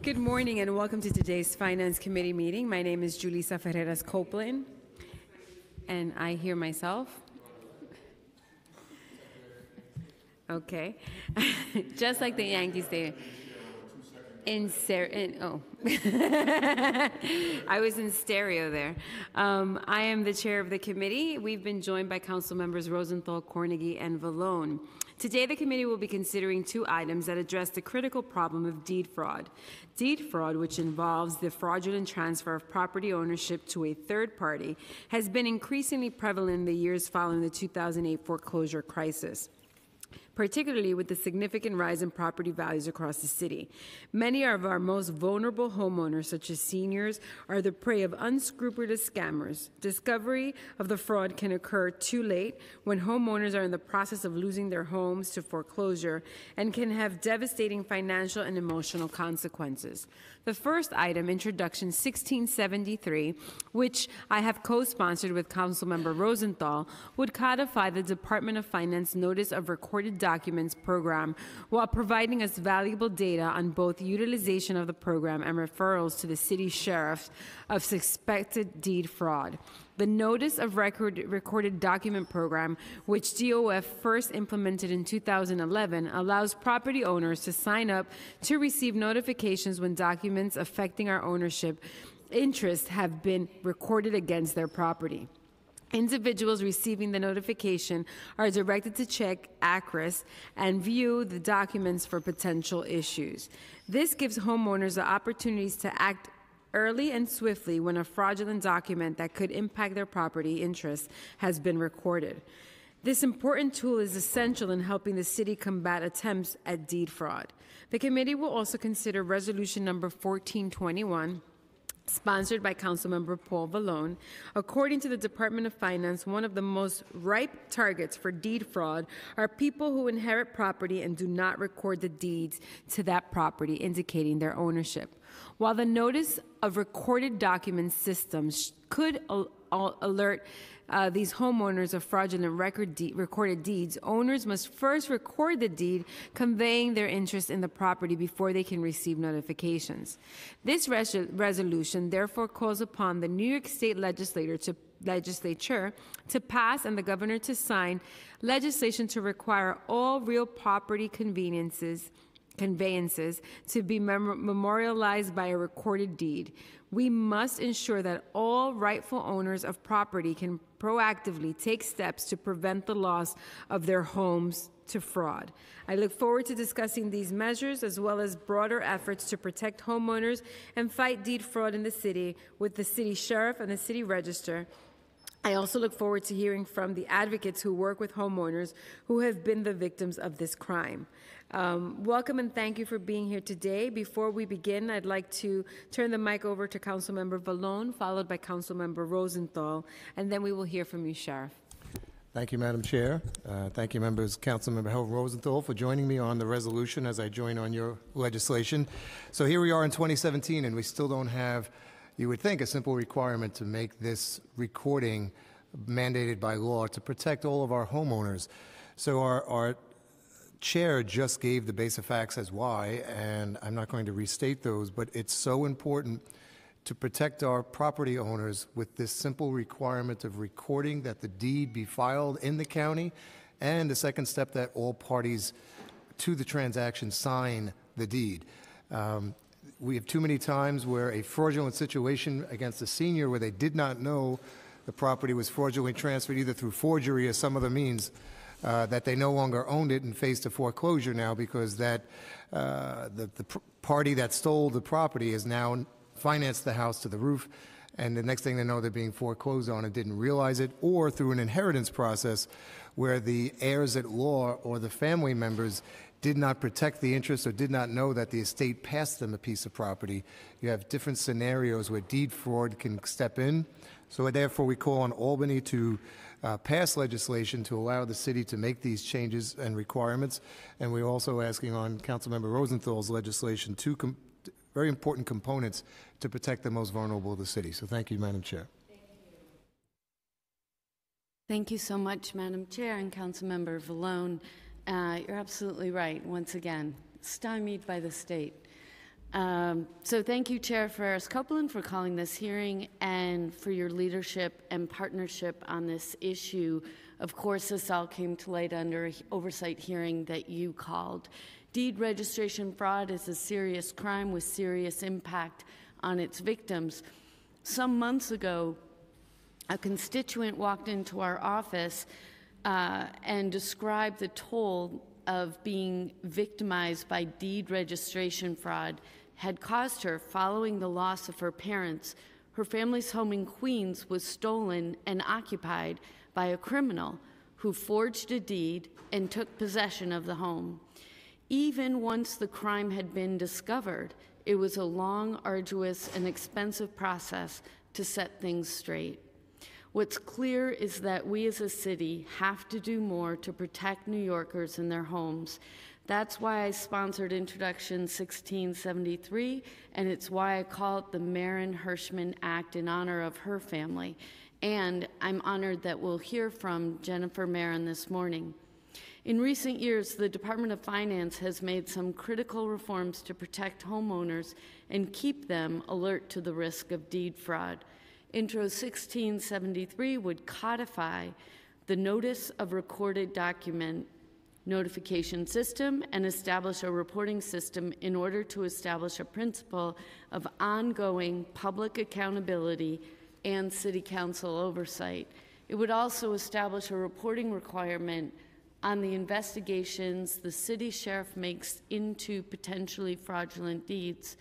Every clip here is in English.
Good morning and welcome to today's Finance Committee meeting. My name is Julissa Ferreras Copeland, and I hear myself. Okay. Just like the Yankees, they. In, in oh, I was in stereo there. Um, I am the chair of the committee. We've been joined by council members Rosenthal, Cornegy, and Vallone. Today, the committee will be considering two items that address the critical problem of deed fraud. Deed fraud, which involves the fraudulent transfer of property ownership to a third party, has been increasingly prevalent in the years following the 2008 foreclosure crisis particularly with the significant rise in property values across the city. Many of our most vulnerable homeowners, such as seniors, are the prey of unscrupulous scammers. Discovery of the fraud can occur too late when homeowners are in the process of losing their homes to foreclosure and can have devastating financial and emotional consequences. The first item, Introduction 1673, which I have co sponsored with Councilmember Rosenthal, would codify the Department of Finance Notice of Recorded Documents program while providing us valuable data on both utilization of the program and referrals to the city sheriff of suspected deed fraud. The Notice of Record, Recorded Document Program, which DOF first implemented in 2011, allows property owners to sign up to receive notifications when documents affecting our ownership interests have been recorded against their property. Individuals receiving the notification are directed to check ACRIS and view the documents for potential issues. This gives homeowners the opportunities to act early and swiftly when a fraudulent document that could impact their property interests has been recorded. This important tool is essential in helping the city combat attempts at deed fraud. The committee will also consider resolution number 1421 sponsored by Councilmember Paul Vallone. According to the Department of Finance, one of the most ripe targets for deed fraud are people who inherit property and do not record the deeds to that property, indicating their ownership. While the notice of recorded documents systems could al- al- alert uh, these homeowners of fraudulent record de- recorded deeds, owners must first record the deed conveying their interest in the property before they can receive notifications. This res- resolution therefore calls upon the New York State legislature to legislature to pass and the governor to sign legislation to require all real property conveniences conveyances to be mem- memorialized by a recorded deed. We must ensure that all rightful owners of property can proactively take steps to prevent the loss of their homes to fraud. I look forward to discussing these measures as well as broader efforts to protect homeowners and fight deed fraud in the city with the city sheriff and the city register. I also look forward to hearing from the advocates who work with homeowners who have been the victims of this crime. Um, welcome and thank you for being here today. Before we begin, I'd like to turn the mic over to Councilmember Vallone, followed by Councilmember Rosenthal, and then we will hear from you, Sheriff. Thank you, Madam Chair. Uh, thank you, members, Councilmember Harold Rosenthal, for joining me on the resolution as I join on your legislation. So here we are in 2017, and we still don't have, you would think, a simple requirement to make this recording mandated by law to protect all of our homeowners. So our, our chair just gave the basic facts as why, and I'm not going to restate those, but it's so important to protect our property owners with this simple requirement of recording that the deed be filed in the county, and the second step that all parties to the transaction sign the deed. Um, we have too many times where a fraudulent situation against a senior where they did not know the property was fraudulently transferred either through forgery or some other means uh, that they no longer owned it and faced a foreclosure now because that uh, the, the party that stole the property has now financed the house to the roof and the next thing they know they're being foreclosed on and didn't realize it or through an inheritance process where the heirs at law or the family members did not protect the interest or did not know that the estate passed them a piece of property you have different scenarios where deed fraud can step in so therefore we call on albany to uh, pass legislation to allow the city to make these changes and requirements. And we're also asking on Councilmember Rosenthal's legislation two com- very important components to protect the most vulnerable of the city. So thank you, Madam Chair. Thank you so much, Madam Chair and Councilmember Vallone. Uh, you're absolutely right, once again, stymied by the state. Um, So thank you, Chair Ferreras Copeland, for calling this hearing and for your leadership and partnership on this issue. Of course, this all came to light under a oversight hearing that you called. Deed registration fraud is a serious crime with serious impact on its victims. Some months ago, a constituent walked into our office uh, and described the toll of being victimized by deed registration fraud had caused her following the loss of her parents. Her family's home in Queens was stolen and occupied by a criminal who forged a deed and took possession of the home. Even once the crime had been discovered, it was a long, arduous, and expensive process to set things straight. What's clear is that we as a city have to do more to protect New Yorkers in their homes. That's why I sponsored Introduction 1673, and it's why I call it the Marin Hirschman Act in honor of her family. And I'm honored that we'll hear from Jennifer Marin this morning. In recent years, the Department of Finance has made some critical reforms to protect homeowners and keep them alert to the risk of deed fraud. Intro 1673 would codify the Notice of Recorded Document notification system and establish a reporting system in order to establish a principle of ongoing public accountability and City Council oversight. It would also establish a reporting requirement on the investigations the city sheriff makes into potentially fraudulent deeds.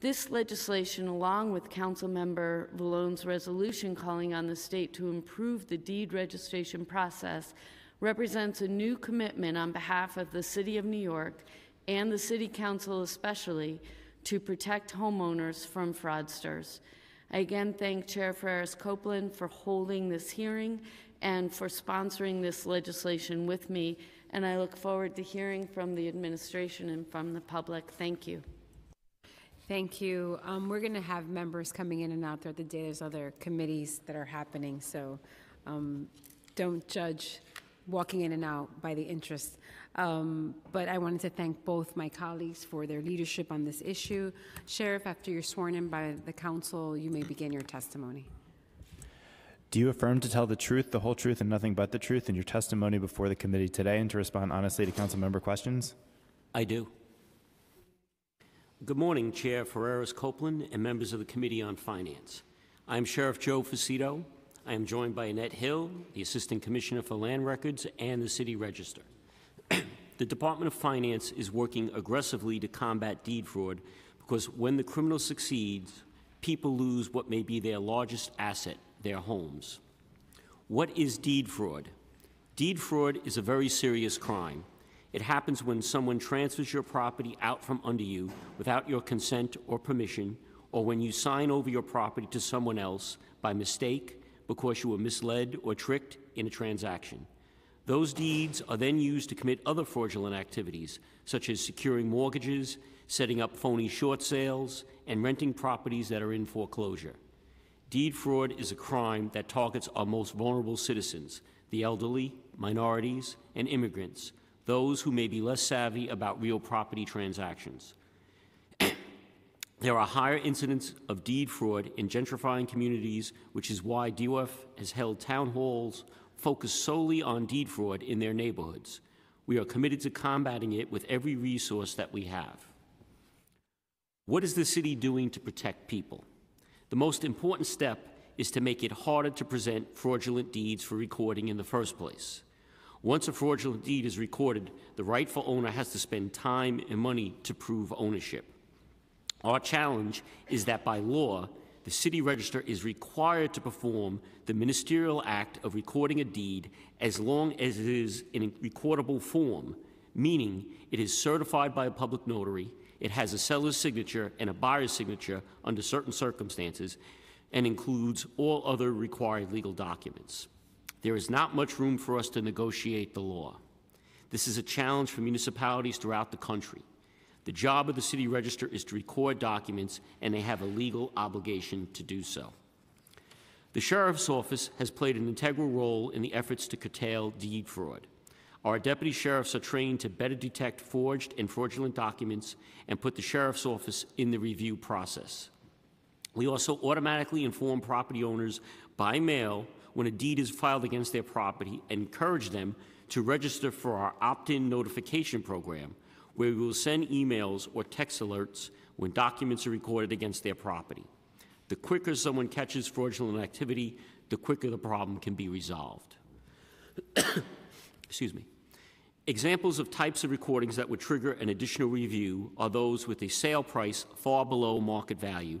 This legislation, along with Councilmember Vallone's resolution calling on the state to improve the deed registration process, represents a new commitment on behalf of the City of New York and the City Council especially to protect homeowners from fraudsters. I again thank Chair Ferreras Copeland for holding this hearing and for sponsoring this legislation with me, and I look forward to hearing from the administration and from the public. Thank you. Thank you. Um, We're going to have members coming in and out throughout the day. There's other committees that are happening, so um, don't judge walking in and out by the interest. Um, But I wanted to thank both my colleagues for their leadership on this issue. Sheriff, after you're sworn in by the council, you may begin your testimony. Do you affirm to tell the truth, the whole truth, and nothing but the truth in your testimony before the committee today and to respond honestly to council member questions? I do. Good morning, Chair Ferreras Copeland and members of the Committee on Finance. I am Sheriff Joe Fucito. I am joined by Annette Hill, the Assistant Commissioner for Land Records and the City Register. the Department of Finance is working aggressively to combat deed fraud because when the criminal succeeds, people lose what may be their largest asset, their homes. What is deed fraud? Deed fraud is a very serious crime. It happens when someone transfers your property out from under you without your consent or permission, or when you sign over your property to someone else by mistake because you were misled or tricked in a transaction. Those deeds are then used to commit other fraudulent activities, such as securing mortgages, setting up phony short sales, and renting properties that are in foreclosure. Deed fraud is a crime that targets our most vulnerable citizens, the elderly, minorities, and immigrants, those who may be less savvy about real property transactions. there are higher incidents of deed fraud in gentrifying communities, which is why DOF has held town halls focused solely on deed fraud in their neighborhoods. We are committed to combating it with every resource that we have. What is the city doing to protect people? The most important step is to make it harder to present fraudulent deeds for recording in the first place. Once a fraudulent deed is recorded, the rightful owner has to spend time and money to prove ownership. Our challenge is that by law, the city register is required to perform the ministerial act of recording a deed as long as it is in recordable form, meaning it is certified by a public notary, it has a seller's signature and a buyer's signature under certain circumstances, and includes all other required legal documents. There is not much room for us to negotiate the law. This is a challenge for municipalities throughout the country. The job of the city register is to record documents, and they have a legal obligation to do so. The sheriff's office has played an integral role in the efforts to curtail deed fraud. Our deputy sheriffs are trained to better detect forged and fraudulent documents and put the sheriff's office in the review process. We also automatically inform property owners by mail when a deed is filed against their property encourage them to register for our opt-in notification program, where we will send emails or text alerts when documents are recorded against their property. The quicker someone catches fraudulent activity, the quicker the problem can be resolved. Excuse me. Examples of types of recordings that would trigger an additional review are those with a sale price far below market value,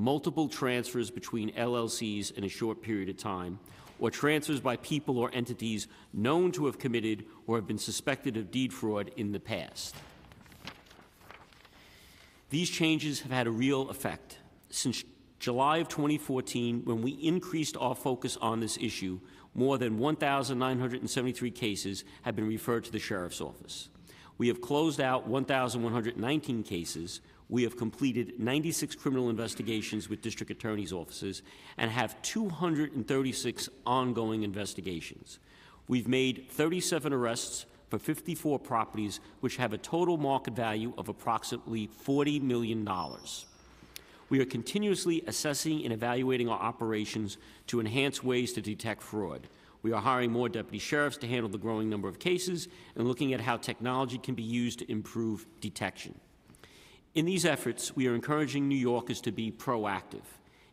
multiple transfers between LLCs in a short period of time, or transfers by people or entities known to have committed or have been suspected of deed fraud in the past. These changes have had a real effect. Since July of 2014, when we increased our focus on this issue, more than 1,973 cases have been referred to the Sheriff's Office. We have closed out 1,119 cases. We have completed 96 criminal investigations with district attorney's offices and have 236 ongoing investigations. We've made 37 arrests for 54 properties, which have a total market value of approximately $40 million. We are continuously assessing and evaluating our operations to enhance ways to detect fraud. We are hiring more deputy sheriffs to handle the growing number of cases and looking at how technology can be used to improve detection. In these efforts, we are encouraging New Yorkers to be proactive.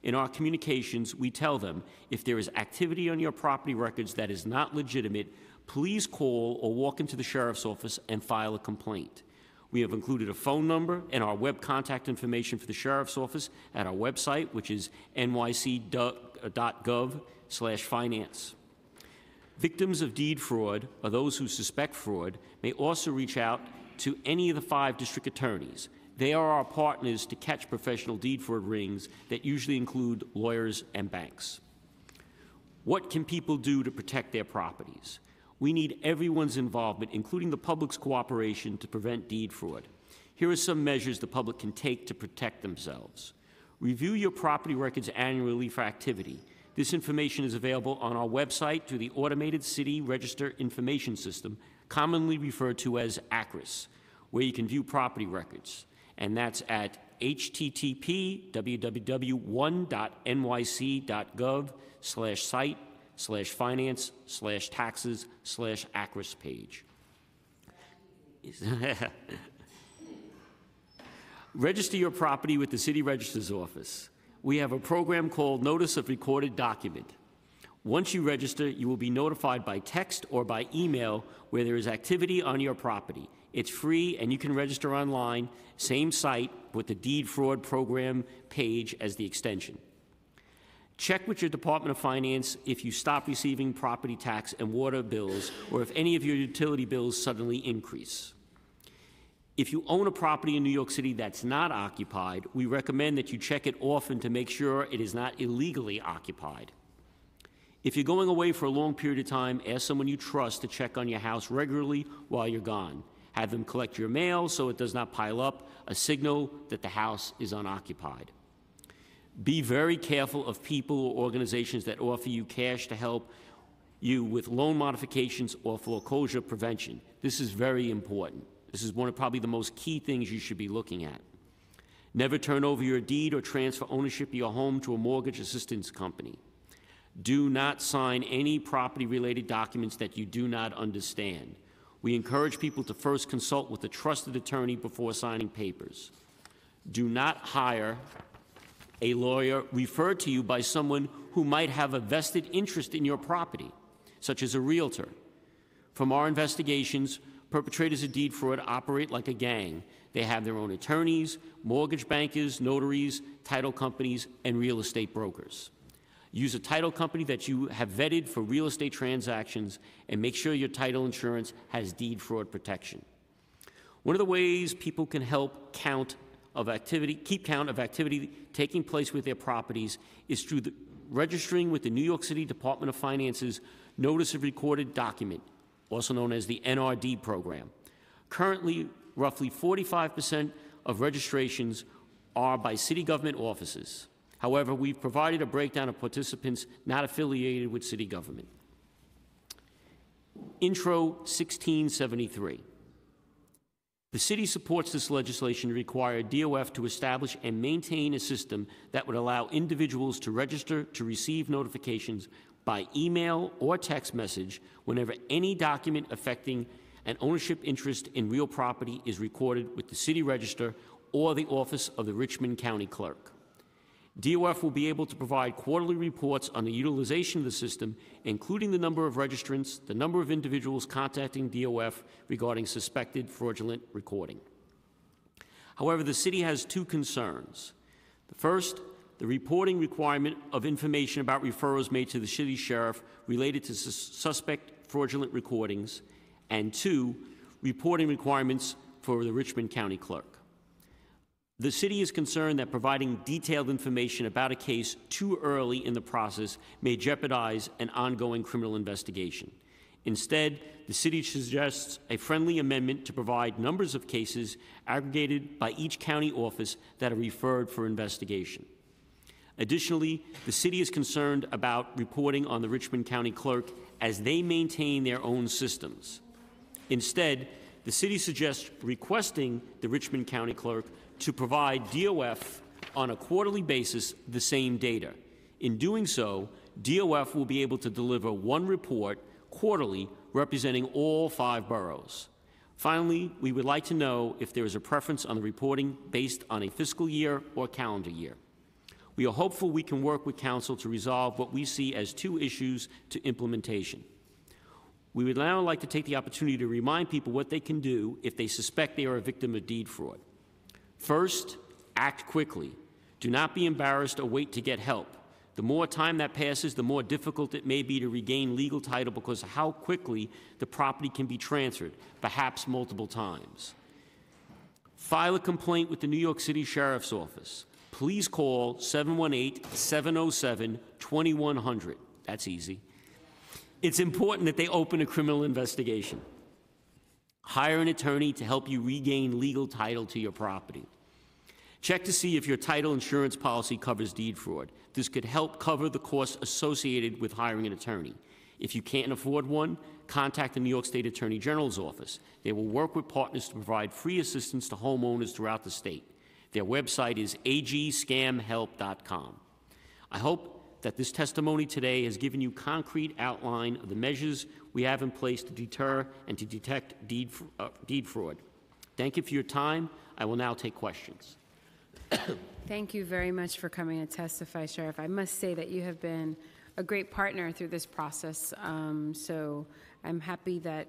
In our communications, we tell them if there is activity on your property records that is not legitimate, please call or walk into the sheriff's office and file a complaint. We have included a phone number and our web contact information for the sheriff's office at our website, which is nyc.gov/finance. Victims of deed fraud, or those who suspect fraud, may also reach out to any of the five district attorneys. They are our partners to catch professional deed fraud rings that usually include lawyers and banks. What can people do to protect their properties? We need everyone's involvement, including the public's cooperation, to prevent deed fraud. Here are some measures the public can take to protect themselves. Review your property records annually for activity. This information is available on our website through the Automated City Register Information System, commonly referred to as ACRIS, where you can view property records. And that's at http www.1.nyc.gov slash site slash finance slash taxes slash ACRIS page. Register your property with the city registrar's office. We have a program called Notice of Recorded Document. Once you register, you will be notified by text or by email where there is activity on your property. It's free and you can register online, same site with the deed fraud program page as the extension. Check with your Department of Finance if you stop receiving property tax and water bills or if any of your utility bills suddenly increase. If you own a property in New York City that's not occupied, we recommend that you check it often to make sure it is not illegally occupied. If you're going away for a long period of time, ask someone you trust to check on your house regularly while you're gone. Have them collect your mail so it does not pile up, a signal that the house is unoccupied. Be very careful of people or organizations that offer you cash to help you with loan modifications or foreclosure prevention. This is very important. This is one of probably the most key things you should be looking at. Never turn over your deed or transfer ownership of your home to a mortgage assistance company. Do not sign any property related documents that you do not understand. We encourage people to first consult with a trusted attorney before signing papers. Do not hire a lawyer referred to you by someone who might have a vested interest in your property, such as a realtor. From our investigations, perpetrators of deed fraud operate like a gang. They have their own attorneys, mortgage bankers, notaries, title companies, and real estate brokers. Use a title company that you have vetted for real estate transactions and make sure your title insurance has deed fraud protection. One of the ways people can help count of activity, keep count of activity taking place with their properties is through the, registering with the New York City Department of Finance's Notice of Recorded Document, also known as the NRD program. Currently, roughly 45% of registrations are by city government offices. However, we've provided a breakdown of participants not affiliated with city government. Intro 1673. The city supports this legislation to require DOF to establish and maintain a system that would allow individuals to register to receive notifications by email or text message whenever any document affecting an ownership interest in real property is recorded with the city register or the office of the Richmond County Clerk. DOF will be able to provide quarterly reports on the utilization of the system, including the number of registrants, the number of individuals contacting DOF regarding suspected fraudulent recording. However, the city has two concerns. The first, the reporting requirement of information about referrals made to the city sheriff related to sus- suspect fraudulent recordings, and two, reporting requirements for the Richmond County Clerk. The city is concerned that providing detailed information about a case too early in the process may jeopardize an ongoing criminal investigation. Instead, the city suggests a friendly amendment to provide numbers of cases aggregated by each county office that are referred for investigation. Additionally, the city is concerned about reporting on the Richmond County Clerk as they maintain their own systems. Instead, the city suggests requesting the Richmond County Clerk to provide DOF on a quarterly basis the same data. In doing so, DOF will be able to deliver one report quarterly representing all five boroughs. Finally, we would like to know if there is a preference on the reporting based on a fiscal year or calendar year. We are hopeful we can work with Council to resolve what we see as two issues to implementation. We would now like to take the opportunity to remind people what they can do if they suspect they are a victim of deed fraud. First, act quickly. Do not be embarrassed or wait to get help. The more time that passes, the more difficult it may be to regain legal title because of how quickly the property can be transferred, perhaps multiple times. File a complaint with the New York City Sheriff's Office. Please call 718 707 2100. That's easy. It's important that they open a criminal investigation. Hire an attorney to help you regain legal title to your property. Check to see if your title insurance policy covers deed fraud. This could help cover the costs associated with hiring an attorney. If you can't afford one, contact the New York State Attorney General's office. They will work with partners to provide free assistance to homeowners throughout the state. Their website is agscamhelp.com. I hope that this testimony today has given you concrete outline of the measures we have in place to deter and to detect deed, uh, deed fraud. Thank you for your time. I will now take questions. Thank you very much for coming to testify, Sheriff. I must say that you have been a great partner through this process. Um, so I'm happy that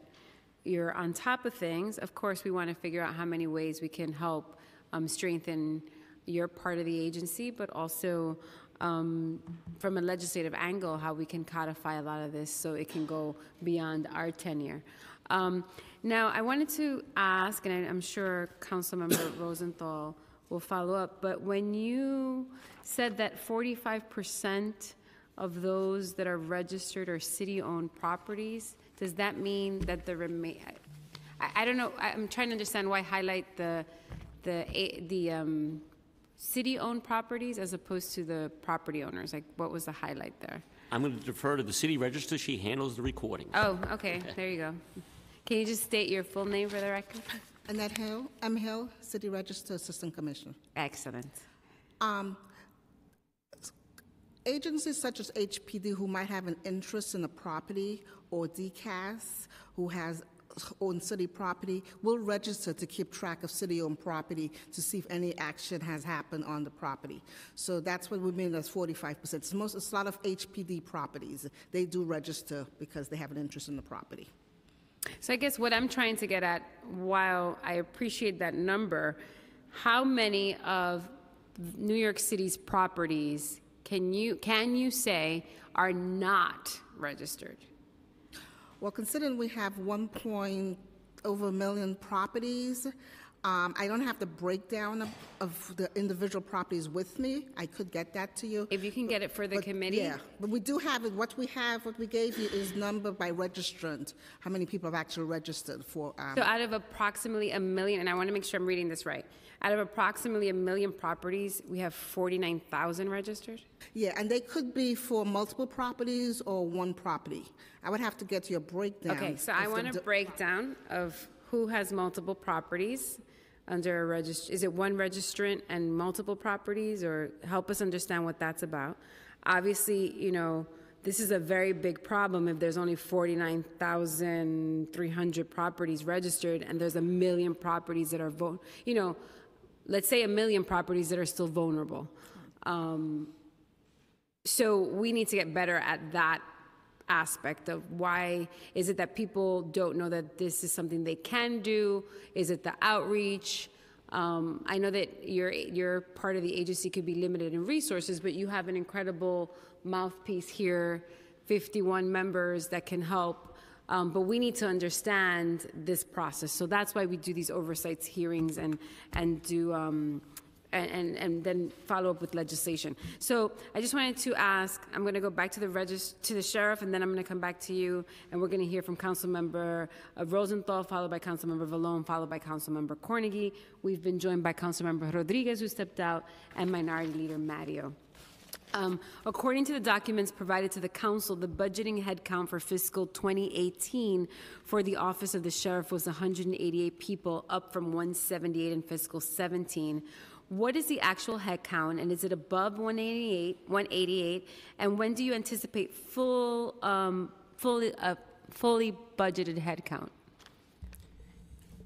you're on top of things. Of course, we want to figure out how many ways we can help um, strengthen your part of the agency, but also um, from a legislative angle, how we can codify a lot of this so it can go beyond our tenure. Um, now, I wanted to ask, and I'm sure Councilmember Rosenthal will follow up, but when you said that 45% of those that are registered are city-owned properties, does that mean that the remain? I, I don't know. I'm trying to understand why highlight the the the um, city-owned properties as opposed to the property owners? Like, what was the highlight there? I'm going to defer to the city register. She handles the recording. Oh, okay, there you go. Can you just state your full name for the record? Annette Hill, M. Hill, City Register Assistant Commissioner. Excellent. Um, agencies such as HPD who might have an interest in a property or DCAS who has owned city property will register to keep track of city-owned property to see if any action has happened on the property. So that's what we mean as 45%. It's most, it's a lot of HPD properties. They do register because they have an interest in the property. So I guess what I'm trying to get at, while I appreciate that number, how many of New York City's properties can you, can you say are not registered? Well, considering we have one point over a million properties, Um, I don't have the breakdown of, of the individual properties with me. I could get that to you. If you can get it for the But, committee? Yeah, but we do have it, what we have, what we gave you is number by registrant, how many people have actually registered for, um, So out of approximately a million, and I want to make sure I'm reading this right, out of approximately a million properties, we have 49,000 registered? yeah, and they could be for multiple properties or one property. I would have to get you a breakdown. Okay, so I want a breakdown of who has multiple properties under a regist, is it one registrant and multiple properties, or help us understand what that's about? Obviously, you know, this is a very big problem if there's only 49,300 properties registered and there's a million properties that are, you know, let's say a million properties that are still vulnerable. Um, so we need to get better at that aspect of why is it that people don't know that this is something they can do? Is it the outreach? Um, I know that your your part of the agency could be limited in resources, but you have an incredible mouthpiece here, 51 members that can help. Um, but we need to understand this process. So that's why we do these oversights hearings and and do um, and, and, and then follow up with legislation. So I just wanted to ask, I'm going to go back to the regis, to the sheriff, and then I'm going to come back to you, and we're going to hear from Councilmember uh, Rosenthal, followed by Councilmember Vallone, followed by Councilmember Cornegy. We've been joined by Councilmember Rodriguez, who stepped out, and Minority Leader Matteo. Um, According to the documents provided to the council, the budgeting headcount for fiscal 2018 for the office of the sheriff was 188 people, up from 178 in fiscal 17. What is the actual headcount, and is it above 188, 188? And when do you anticipate full, um, fully, uh, fully budgeted headcount?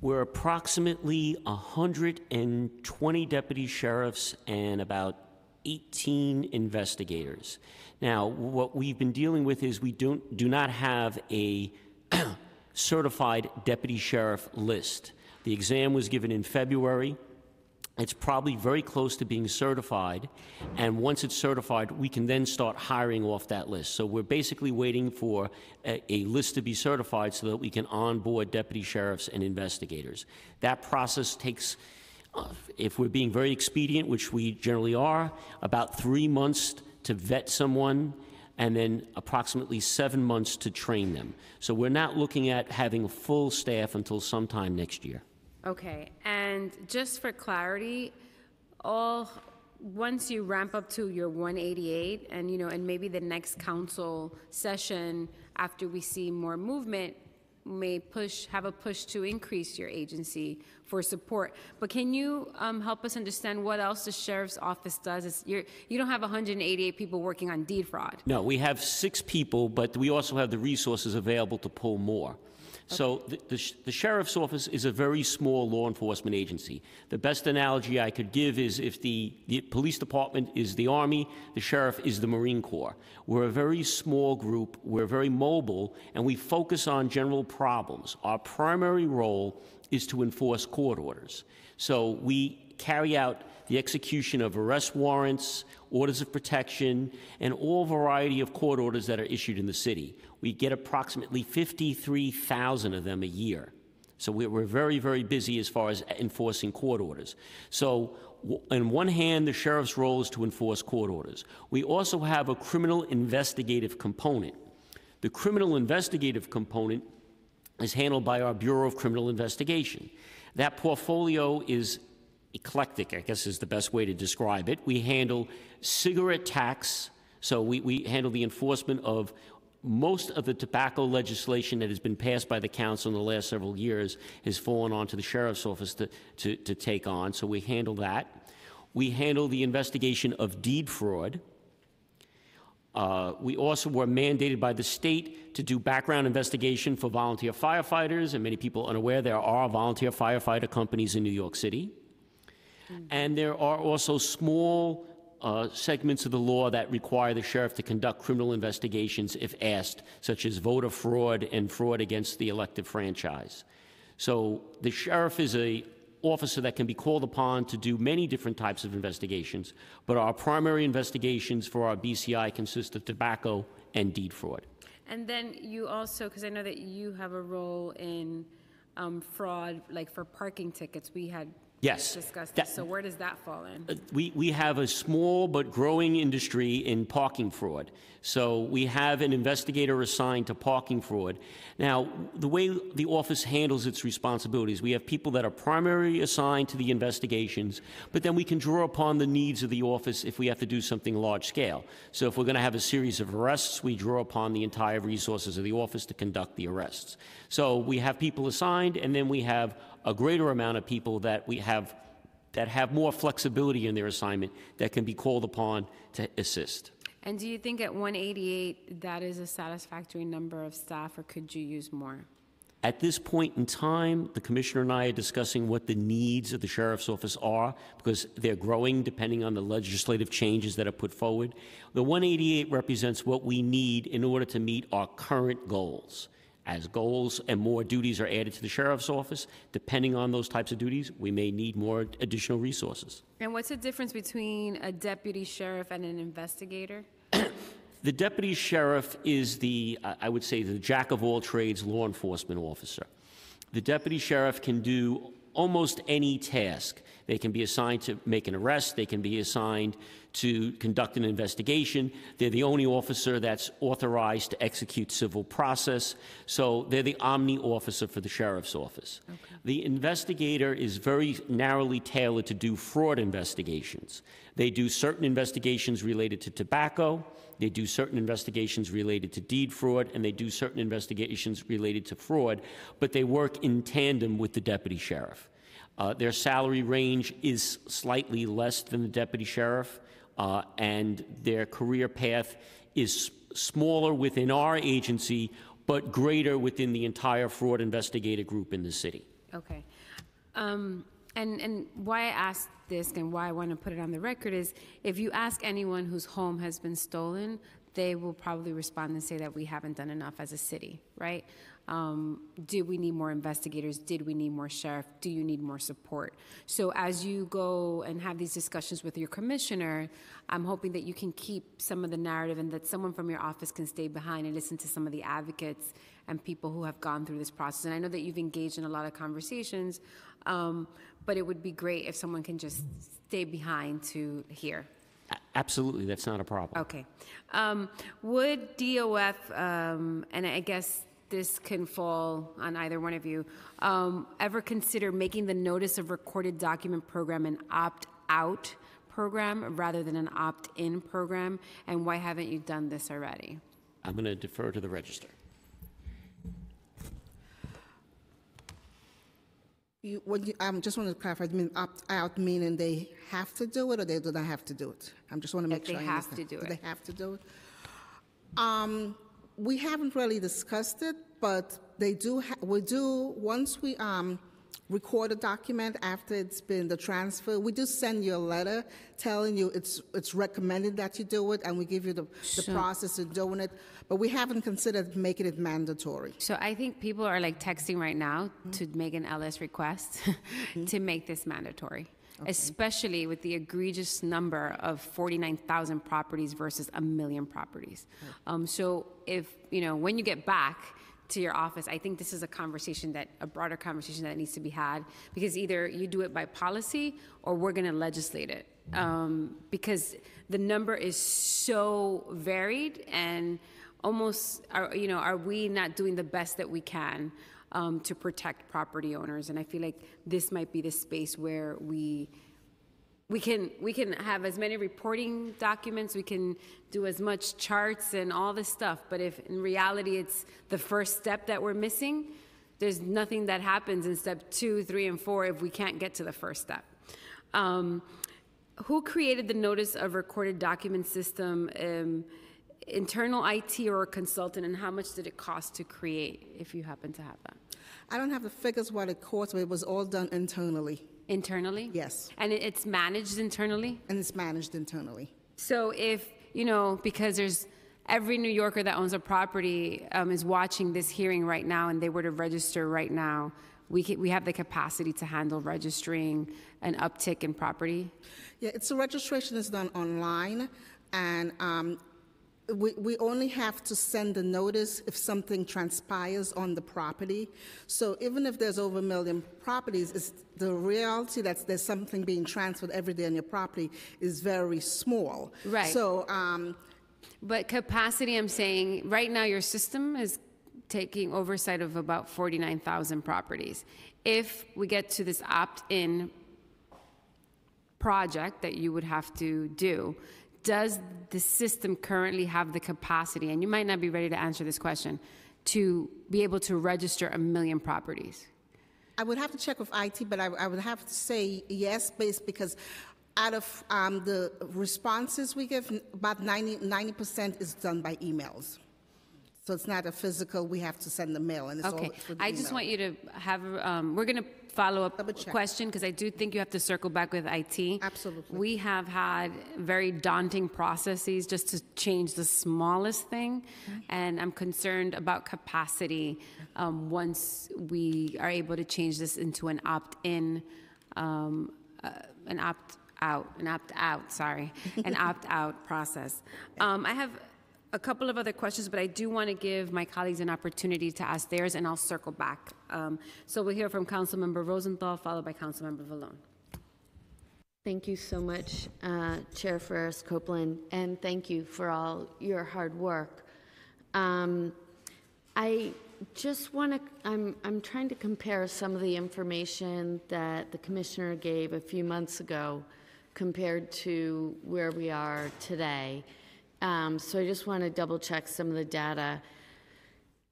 We're approximately 120 deputy sheriffs and about 18 investigators. Now, what we've been dealing with is we don't, do not have a certified deputy sheriff list. The exam was given in February. It's probably very close to being certified, and once it's certified, we can then start hiring off that list. So we're basically waiting for a, a list to be certified so that we can onboard deputy sheriffs and investigators. That process takes, uh, if we're being very expedient, which we generally are, about three months to vet someone, and then approximately seven months to train them. So we're not looking at having full staff until sometime next year. Okay, and just for clarity, all, once you ramp up to your 188, and, you know, and maybe the next council session, after we see more movement, may push, have a push to increase your agency for support. But can you um, help us understand what else the sheriff's office does? It's, you're, you don't have 188 people working on deed fraud. No, we have six people, but we also have the resources available to pull more. So the, the, the sheriff's office is a very small law enforcement agency. The best analogy I could give is if the, the police department is the Army, the sheriff is the Marine Corps. We're a very small group, we're very mobile, and we focus on general problems. Our primary role is to enforce court orders. So we carry out the execution of arrest warrants, orders of protection, and all variety of court orders that are issued in the city. We get approximately 53,000 of them a year. So we're, very, very busy as far as enforcing court orders. So, on one hand, the sheriff's role is to enforce court orders. We also have a criminal investigative component. The criminal investigative component is handled by our Bureau of Criminal Investigation. That portfolio is eclectic, I guess is the best way to describe it. We handle cigarette tax, so we, we handle the enforcement of most of the tobacco legislation that has been passed by the council in the last several years has fallen onto the sheriff's office to, to, to take on, so we handle that. We handle the investigation of deed fraud. Uh, we also were mandated by the state to do background investigation for volunteer firefighters, and many people unaware there are volunteer firefighter companies in New York City. And there are also small uh, segments of the law that require the sheriff to conduct criminal investigations if asked, such as voter fraud and fraud against the elective franchise. So the sheriff is a officer that can be called upon to do many different types of investigations, but our primary investigations for our BCI consist of tobacco and deed fraud. And then you also, because I know that you have a role in um, fraud, like for parking tickets, we had Yes. discussed That- so where does that fall in? Uh, we, we have a small but growing industry in parking fraud. So we have an investigator assigned to parking fraud. Now, the way the office handles its responsibilities, we have people that are primarily assigned to the investigations, but then we can draw upon the needs of the office if we have to do something large scale. So if we're going to have a series of arrests, we draw upon the entire resources of the office to conduct the arrests. So we have people assigned, and then we have a greater amount of people that we have that have more flexibility in their assignment that can be called upon to assist. And do you think at 188, that is a satisfactory number of staff, or could you use more? At this point in time, the commissioner and I are discussing what the needs of the sheriff's office are because they're growing depending on the legislative changes that are put forward. The 188 represents what we need in order to meet our current goals. As goals and more duties are added to the sheriff's office, depending on those types of duties, we may need more additional resources. And what's the difference between a deputy sheriff and an investigator? The deputy sheriff is the, I would say, the jack of all trades law enforcement officer. The deputy sheriff can do almost any task. They can be assigned to make an arrest, they can be assigned to conduct an investigation. They're the only officer that's authorized to execute civil process, so they're the omni officer for the sheriff's office. The investigator is very narrowly tailored to do fraud investigations. They do certain investigations related to tobacco, they do certain investigations related to deed fraud, and they do certain investigations related to fraud, but they work in tandem with the deputy sheriff. Uh, their salary range is slightly less than the deputy sheriff, uh, and their career path is smaller within our agency, but greater within the entire fraud investigator group in the city. Okay. Um, And, and why I asked this and why I want to put it on the record is if you ask anyone whose home has been stolen, they will probably respond and say that we haven't done enough as a city, right? Um, do we need more investigators? Did we need more sheriff? Do you need more support? So as you go and have these discussions with your commissioner, I'm hoping that you can keep some of the narrative and that someone from your office can stay behind and listen to some of the advocates and people who have gone through this process. And I know that you've engaged in a lot of conversations, um, but it would be great if someone can just stay behind to hear. Absolutely, that's not a problem. Okay. Um, would DOF, um, and I guess this can fall on either one of you, um, ever consider making the notice of recorded document program an opt-out program rather than an opt-in program? And why haven't you done this already? I'm going to defer to the register. You, when you, I just want to clarify, you mean opt-out meaning they have to do it or they do not have to do it? I am just want to make sure That sure they I have to do Do it. they have to do it? Um, we haven't really discussed it, but they do, ha- we do, once we, um, record a document after it's been the transfer, we do send you a letter telling you it's, it's recommended that you do it, and we give you the, the process of doing it, but we haven't considered making it mandatory. So I think people are like texting right now to make an LS request to make this mandatory, especially with the egregious number of 49,000 properties versus a million properties. Um, so if, you know, when you get back to your office, I think this is a conversation that, a broader conversation that needs to be had because either you do it by policy or we're going to legislate it. Um, because the number is so varied and almost are you know are we not doing the best that we can um, to protect property owners. And i feel like this might be the space where we we can we can have as many reporting documents we can do as much charts and all this stuff. But if in reality it's the first step that we're missing there's nothing that happens in step two three and four if we can't get to the first step. Um, who created the notice of recorded document system um, internal IT or a consultant, and how much did it cost to create, if you happen to have that? I don't have the figures what it cost, but it was all done internally, Internally? Yes. And it- it's managed internally? and it's managed internally. So if, you know, because there's, every New Yorker that owns a property um, is watching this hearing right now, and they were to register right now, we, ca- we have the capacity to handle registering an uptick in property? Yeah, it's a registration is done online, and um, We, we only have to send a notice if something transpires on the property. So even if there's over a million properties, it's the reality that there's something being transferred every day on your property is very small. Right. So, um, But capacity, I'm saying, right now, your system is taking oversight of about 49,000 properties. If we get to this opt-in project that you would have to do, does the system currently have the capacity, and you might not be ready to answer this question, to be able to register a million properties? I would have to check with IT, but I, I would have to say yes, based because out of um, the responses we give, about 90 percent is done by emails. So it's not a physical. We have to send the mail, and it's all Okay, the I just want you to have, um, we're going to follow up question, because I do think you have to circle back with IT. Absolutely. We have had very daunting processes just to change the smallest thing, and I'm concerned about capacity um, once we are able to change this into an opt-in, um, uh, an opt-out, an opt-out, sorry, an opt-out process. Um, I have a couple of other questions, but I do want to give my colleagues an opportunity to ask theirs, and I'll circle back. Um, So we'll hear from Councilmember Rosenthal, followed by Councilmember Vallone. Thank you so much, uh, Chair Ferreras Copeland, and thank you for all your hard work. Um, I just want to, I'm, I'm trying to compare some of the information that the commissioner gave a few months ago compared to where we are today. Um, So I just want to double check some of the data.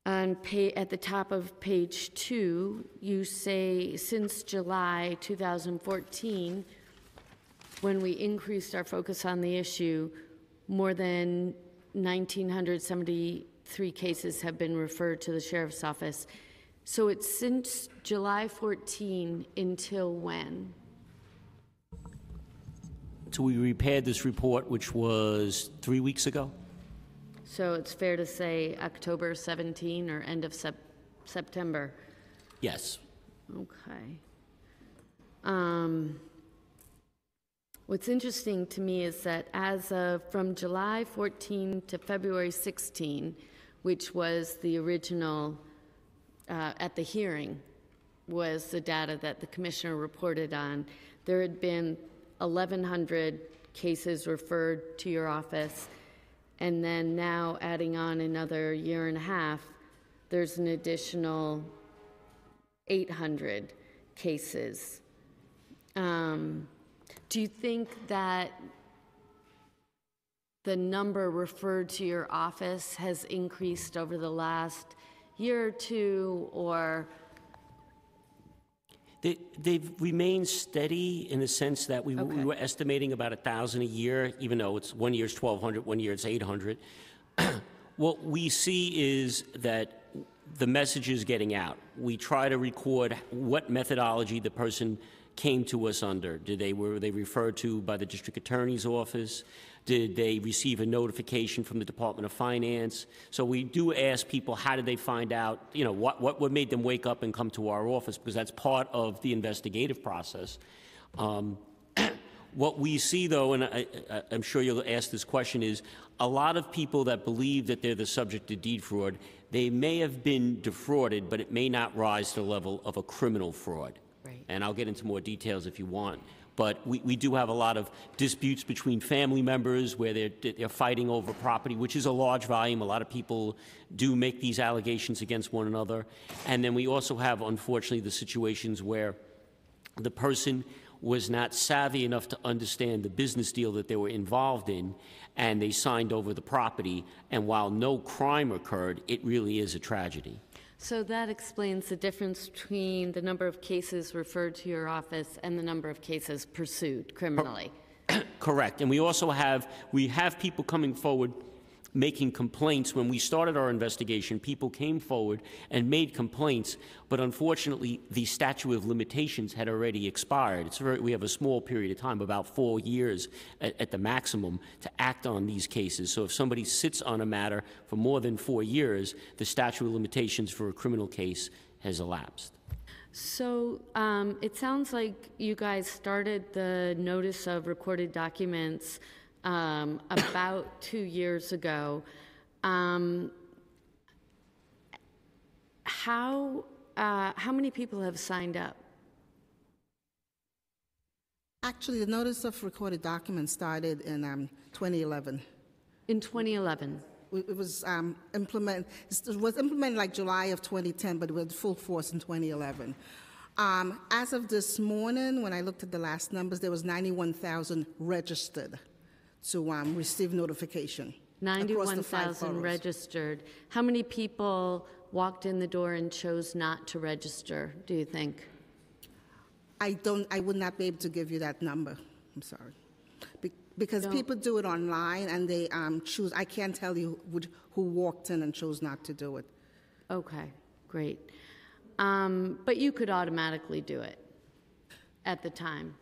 On pa, at the top of page two, you say, since July 2014, when we increased our focus on the issue, more than 1,973 cases have been referred to the sheriff's office. So it's since July 14 until when? So we repaired this report, which was three weeks ago? So it's fair to say October 17 or end of Sep- September? Yes. Okay. Um, what's interesting to me is that as of from July 14 to February 16, which was the original uh, at the hearing, was the data that the commissioner reported on. There had been 1,100 cases referred to your office, and then now adding on another year and a half, there's an additional 800 cases. Um, Do you think that the number referred to your office has increased over the last year or two, or, They, they've remained steady in the sense that we, we were estimating about a thousand a year, even though it's one year's 1,200, one year it's 800. what we see is that the message is getting out. We try to record what methodology the person came to us under. Did they were they referred to by the district attorney's office? Did they receive a notification from the Department of Finance? So we do ask people how did they find out, you know, what, what, what made them wake up and come to our office, because that's part of the investigative process. Um, what we see, though, and I, I, I'm sure you'll ask this question, is a lot of people that believe that they're the subject of deed fraud, they may have been defrauded, but it may not rise to the level of a criminal fraud. Right. And I'll get into more details if you want. But we, we do have a lot of disputes between family members where they're, they're fighting over property, which is a large volume. A lot of people do make these allegations against one another. And then we also have, unfortunately, the situations where the person was not savvy enough to understand the business deal that they were involved in, and they signed over the property, and while no crime occurred, it really is a tragedy. So that explains the difference between the number of cases referred to your office and the number of cases pursued criminally. Oh, correct. And we also have, we have people coming forward making complaints. When we started our investigation, people came forward and made complaints, but unfortunately, the statute of limitations had already expired. Very, we have a small period of time, about four years at, at the maximum, to act on these cases. So if somebody sits on a matter for more than four years, the statute of limitations for a criminal case has elapsed. So um, it sounds like you guys started the notice of recorded documents um, about two years ago. Um, how uh, how many people have signed up? Actually, the notice of recorded documents started in um, 2011. In 2011. It was um, implement, it was implemented like July of 2010, but it was full force in 2011. Um, as of this morning, when I looked at the last numbers, there was 91,000 registered to um, receive notification. across the five 91,000 registered. How many people walked in the door and chose not to register, do you think? I don't, I would not be able to give you that number. I'm sorry. Be- Because Don't- people do it online and they um, choose, I can't tell you which- who walked in and chose not to do it. Okay, great. Um, But you could automatically do it at the time?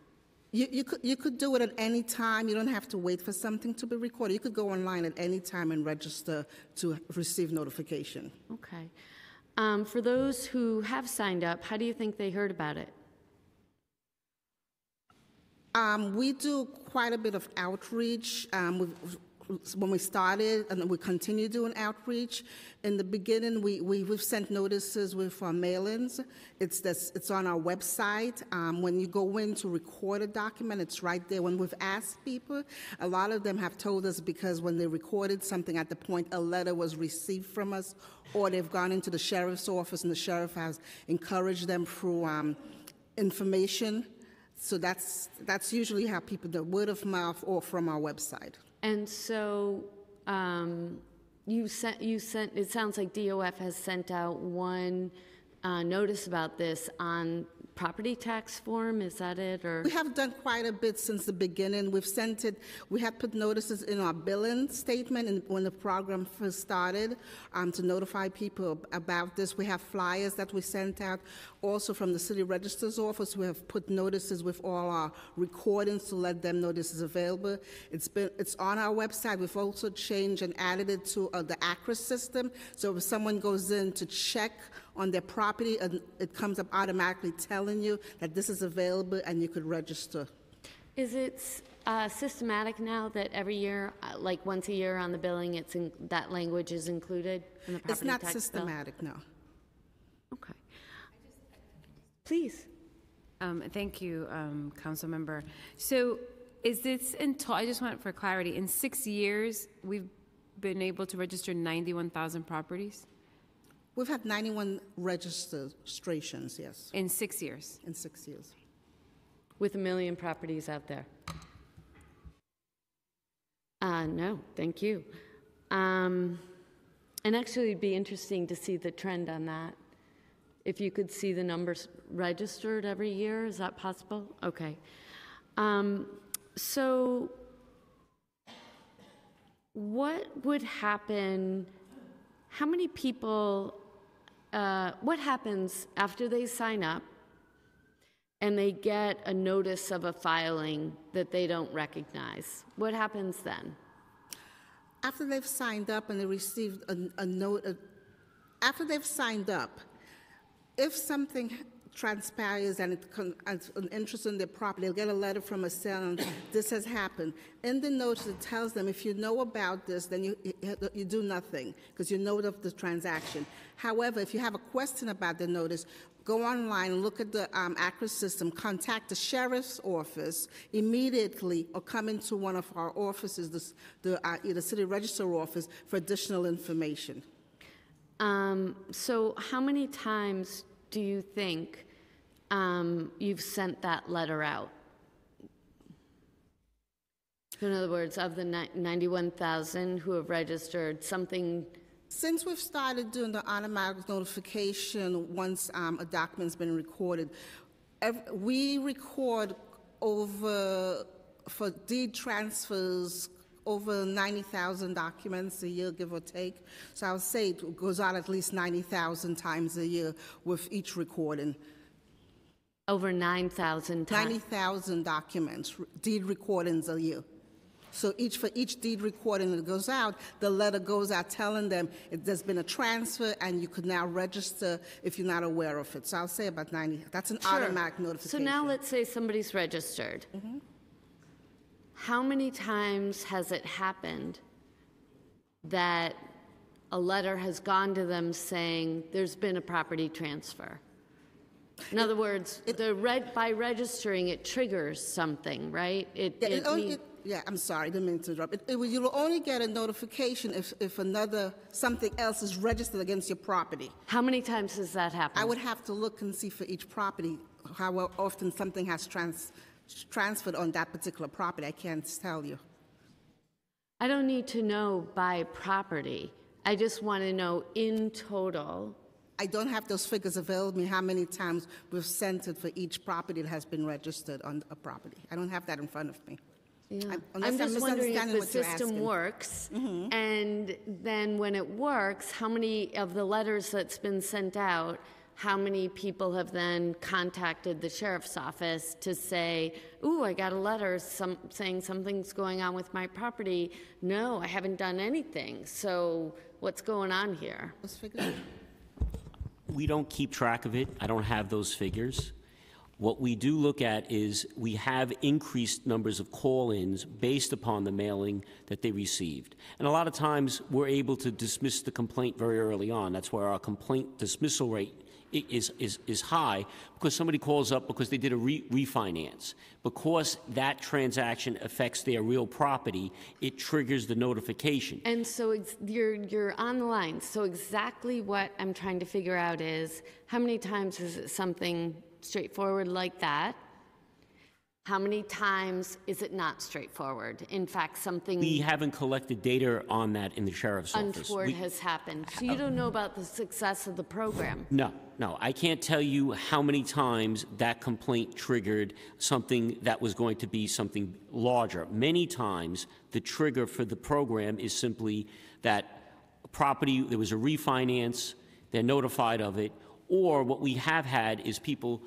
You, you, could, you could do it at any time. You don't have to wait for something to be recorded. You could go online at any time and register to receive notification. Okay. Um, For those who have signed up, how do you think they heard about it? Um, we do quite a bit of outreach. Um, we've, when we started, and we continue doing outreach. In the beginning, we, we, we've sent notices with our mail-ins. It's, it's on our website. Um, when you go in to record a document, it's right there. When we've asked people, a lot of them have told us because when they recorded something at the point a letter was received from us, or they've gone into the sheriff's office and the sheriff has encouraged them through um, information. So that's, that's usually how people, the word of mouth or from our website. And so um, you sent, you sent, it sounds like DOF has sent out one uh, notice about this on property tax form, is that it, or? We have done quite a bit since the beginning. We've sent it, we had put notices in our billing statement and when the program first started um, to notify people about this. We have flyers that we sent out. Also from the city registrar's office, we have put notices with all our recordings to let them know this is available. It's been, it's on our website. We've also changed and added it to uh, the ACRIS system. So if someone goes in to check on their property, and it comes up automatically telling you that this is available and you could register. Is it uh, systematic now that every year, uh, like once a year on the billing, it's, in- that language is included in the It's property not tax bill? systematic, no. Okay. Please. Um, Thank you, um, Councilmember. So is this in, to- I just want for clarity, in six years, we've been able to register 91,000 properties? We've had 91 registrations, yes, In six years? in six years. With a million properties out there? Uh, no, thank you. Um, and actually, it'd be interesting to see the trend on that. If you could see the numbers registered every year, is that possible? Okay. Um, so, what would happen? How many people? Uh, what happens after they sign up? and they get a notice of a filing that they don't recognize. What happens then? After they've signed up and they received a, a note, a- after they've signed up, if something transpires and it an interest in their property, they'll get a letter from a seller, this has happened. In the notice, it tells them, if you know about this, then you, you- do nothing, because you know of the transaction. However, if you have a question about the notice, go online, look at the um, ACRIS system, contact the sheriff's office immediately, or come into one of our offices, the, the, uh, either city register office, for additional information. Um, so, how many times do you think um, you've sent that letter out? In other words, of the ni- 91,000 who have registered, something, Since we've started doing the automatic notification once um, a document's been recorded, ev- we record over, for deed transfers, over 90,000 documents a year, give or take. So I would say it goes out at least 90,000 times a year with each recording. Over 9,000 times. 90,000 documents, deed recordings a year. So each, for each deed recording that goes out, the letter goes out telling them if there's been a transfer and you could now register if you're not aware of it. So I'll say about 90, that's an Sure. automatic notification. So now let's say somebody's registered. Mm-hmm. How many times has it happened that a letter has gone to them saying there's been a property transfer? In other words, the reg, by registering, it triggers something, right? It, Yeah, it it only, it- yeah, I'm sorry, I didn't mean to interrupt. It, it, you'll only get a notification if, if another, something else is registered against your property. how many times has that happened? I would have to look and see for each property, how often something has trans, transferred on that particular property. I can't tell you. I don't need to know by property. I just want to know in total. I don't have those figures available me, how many times we've sent it for each property that has been registered on a property. I don't have that in front of me. Yeah. I'm- unless I'm just wondering if the system works, mm-hmm. and then when it works, how many of the letters that's been sent out, how many people have then contacted the sheriff's office to say, ooh, I got a letter some, saying something's going on with my property. No, I haven't done anything, so what's going on here? Those figures? We don't keep track of it. I don't have those figures. What we do look at is we have increased numbers of call-ins based upon the mailing that they received. And a lot of times, we're able to dismiss the complaint very early on. That's why our complaint dismissal rate is, is, is high, because somebody calls up because they did a re- refinance. Because that transaction affects their real property, it triggers the notification. And so you're, you're on the line. So exactly what I'm trying to figure out is how many times is it something straightforward like that? How many times is it not straightforward? In fact, something We haven't collected data on that in the sheriff's office. untoward We- has happened. So you uh, don't know about the success of the program. No, no, I can't tell you how many times that complaint triggered something that was going to be something larger. Many times, the trigger for the program is simply that property, there was a refinance, they're notified of it, or what we have had is people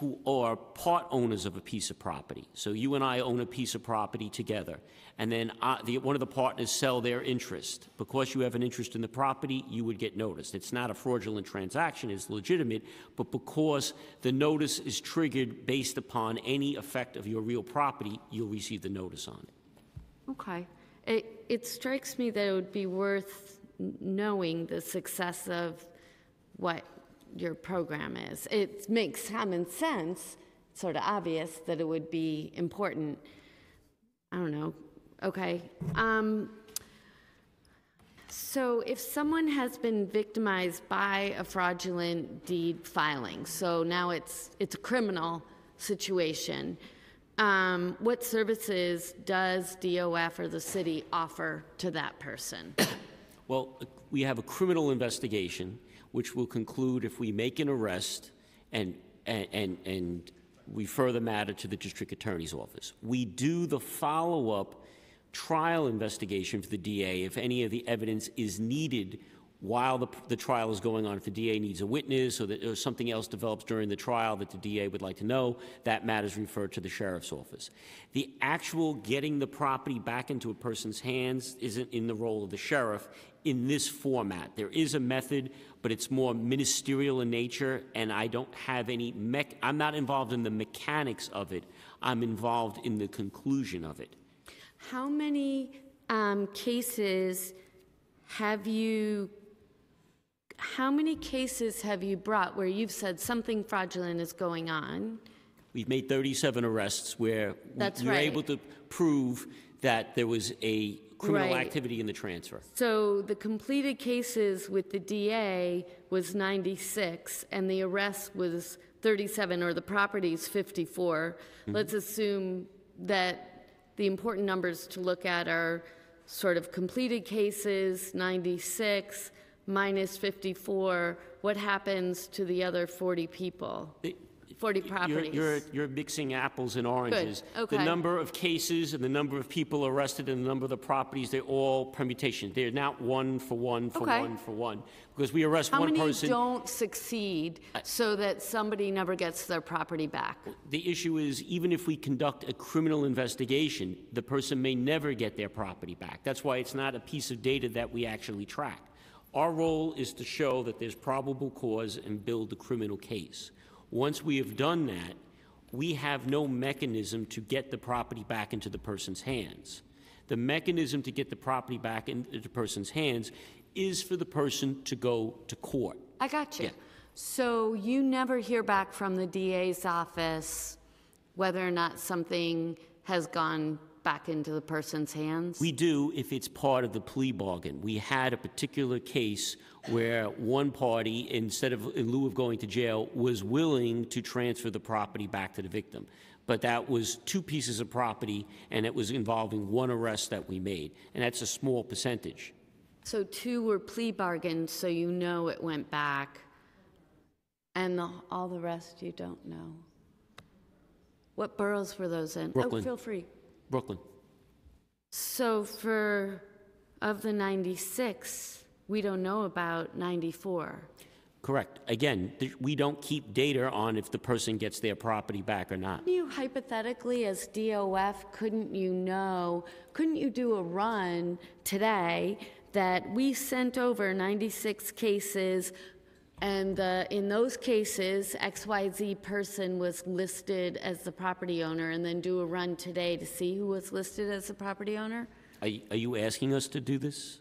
who are part owners of a piece of property. So you and I own a piece of property together, and then uh, the, one of the partners sell their interest. Because you have an interest in the property, you would get noticed. It's not a fraudulent transaction, it's legitimate, but because the notice is triggered based upon any effect of your real property, you'll receive the notice on it. Okay. It, it strikes me that it would be worth knowing the success of what your program is. It makes common sense, sort of obvious that it would be important. I don't know. Okay. Um, so if someone has been victimized by a fraudulent deed filing, so now it's, it's a criminal situation, um, what services does DOF or the city offer to that person? Well, we have a criminal investigation, which will conclude if we make an arrest and, and, and, and refer the matter to the district attorney's office. We do the follow-up trial investigation for the DA if any of the evidence is needed while the, the trial is going on. If the DA needs a witness or that or something else develops during the trial that the DA would like to know, that matter is referred to the sheriff's office. The actual getting the property back into a person's hands isn't in the role of the sheriff in this format. There is a method, but it's more ministerial in nature, and I don't have any mech, I'm not involved in the mechanics of it. I'm involved in the conclusion of it. How many um, cases have you, how many cases have you brought where you've said something fraudulent is going on? We've made 37 arrests where we- That's we were right. able to prove that there was a criminal Right. activity in the transfer. So the completed cases with the DA was 96, and the arrest was 37, or the properties 54. Mm-hmm. Let's assume that the important numbers to look at are sort of completed cases, 96, minus 54. What happens to the other 40 people? 40 You're- properties? You're, you're mixing apples and oranges. okay. The number of cases and the number of people arrested and the number of the properties, they're all permutations. They're not one for one for Okay. one for one. Because we arrest How one many person. don't succeed so that somebody never gets their property back? The issue is, even if we conduct a criminal investigation, the person may never get their property back. That's why it's not a piece of data that we actually track. Our role is to show that there's probable cause and build the criminal case. Once we have done that, we have no mechanism to get the property back into the person's hands. The mechanism to get the property back into the person's hands is for the person to go to court. I got you. Yeah. So you never hear back from the DA's office whether or not something has gone back into the person's hands? We do if it's part of the plea bargain. We had a particular case where one party, instead of, in lieu of going to jail, was willing to transfer the property back to the victim. But that was two pieces of property, and it was involving one arrest that we made, and that's a small percentage. So two were plea bargains, so you know it went back. And the, all the rest you don't know. What boroughs were those in? Oh, Brooklyn. Oh, feel free. Brooklyn. So for, of the 96, we don't know about 94. Correct. Again, th- we don't keep data on if the person gets their property back or not. You hypothetically, as DOF, couldn't you know, couldn't you do a run today that we sent over 96 cases, and uh, in those cases, XYZ person was listed as the property owner, and then do a run today to see who was listed as the property owner? Are are you asking us to do this?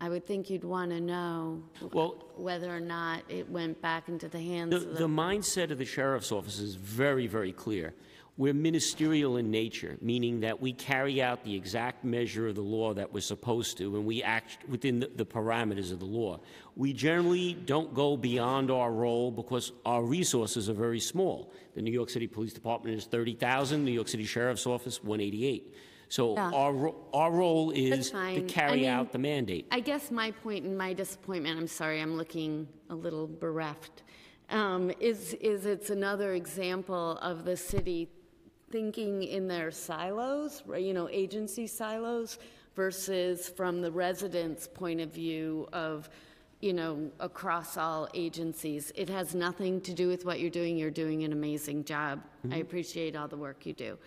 I would think you'd want to know Well, whether or not it went back into the hands The, of the the... mindset of the sheriff's office is very, very clear. We're ministerial in nature, meaning that we carry out the exact measure of the law that we're supposed to, and we act within the, the parameters of the law. We generally don't go beyond our role because our resources are very small. The New York City Police Department is 30,000, New York City Sheriff's Office, 188. So Yeah. our, ro- our role is to fine. I carry mean, out the mandate. I guess my point and my disappointment, I'm sorry, I'm looking a little bereft, um, is, is it's another example of the city thinking in their silos, you know, agency silos, versus from the residents' point of view of, you know, across all agencies. It has nothing to do with what you're doing. You're doing an amazing job. I appreciate all the work you do.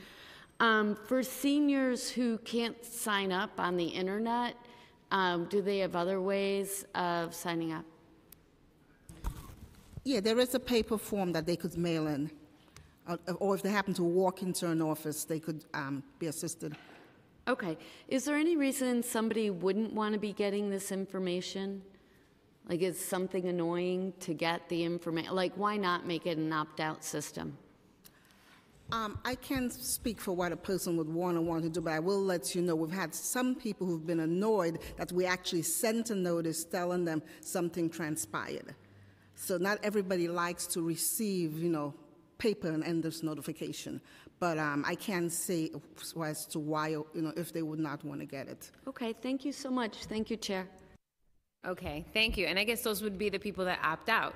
Um, for seniors who can't sign up on the internet, um, do they have other ways of signing up? Yeah, there is a paper form that they could mail in, Uh, or if they happen to walk into an office, they could um, be assisted. Okay. Is there any reason somebody wouldn't want to be getting this information? Like, is something annoying to get the information? Like, why not make it an opt-out system? Um, I can't speak for what a person would want or want to do, but I will let you know we've had some people who've been annoyed that we actually sent a notice telling them something transpired. So not everybody likes to receive, you know, paper and endless notification. But um, I can't say as to why, you know, if they would not want to get it. Okay, thank you so much. Thank you, Chair. Okay, thank you. And I guess those would be the people that opt out,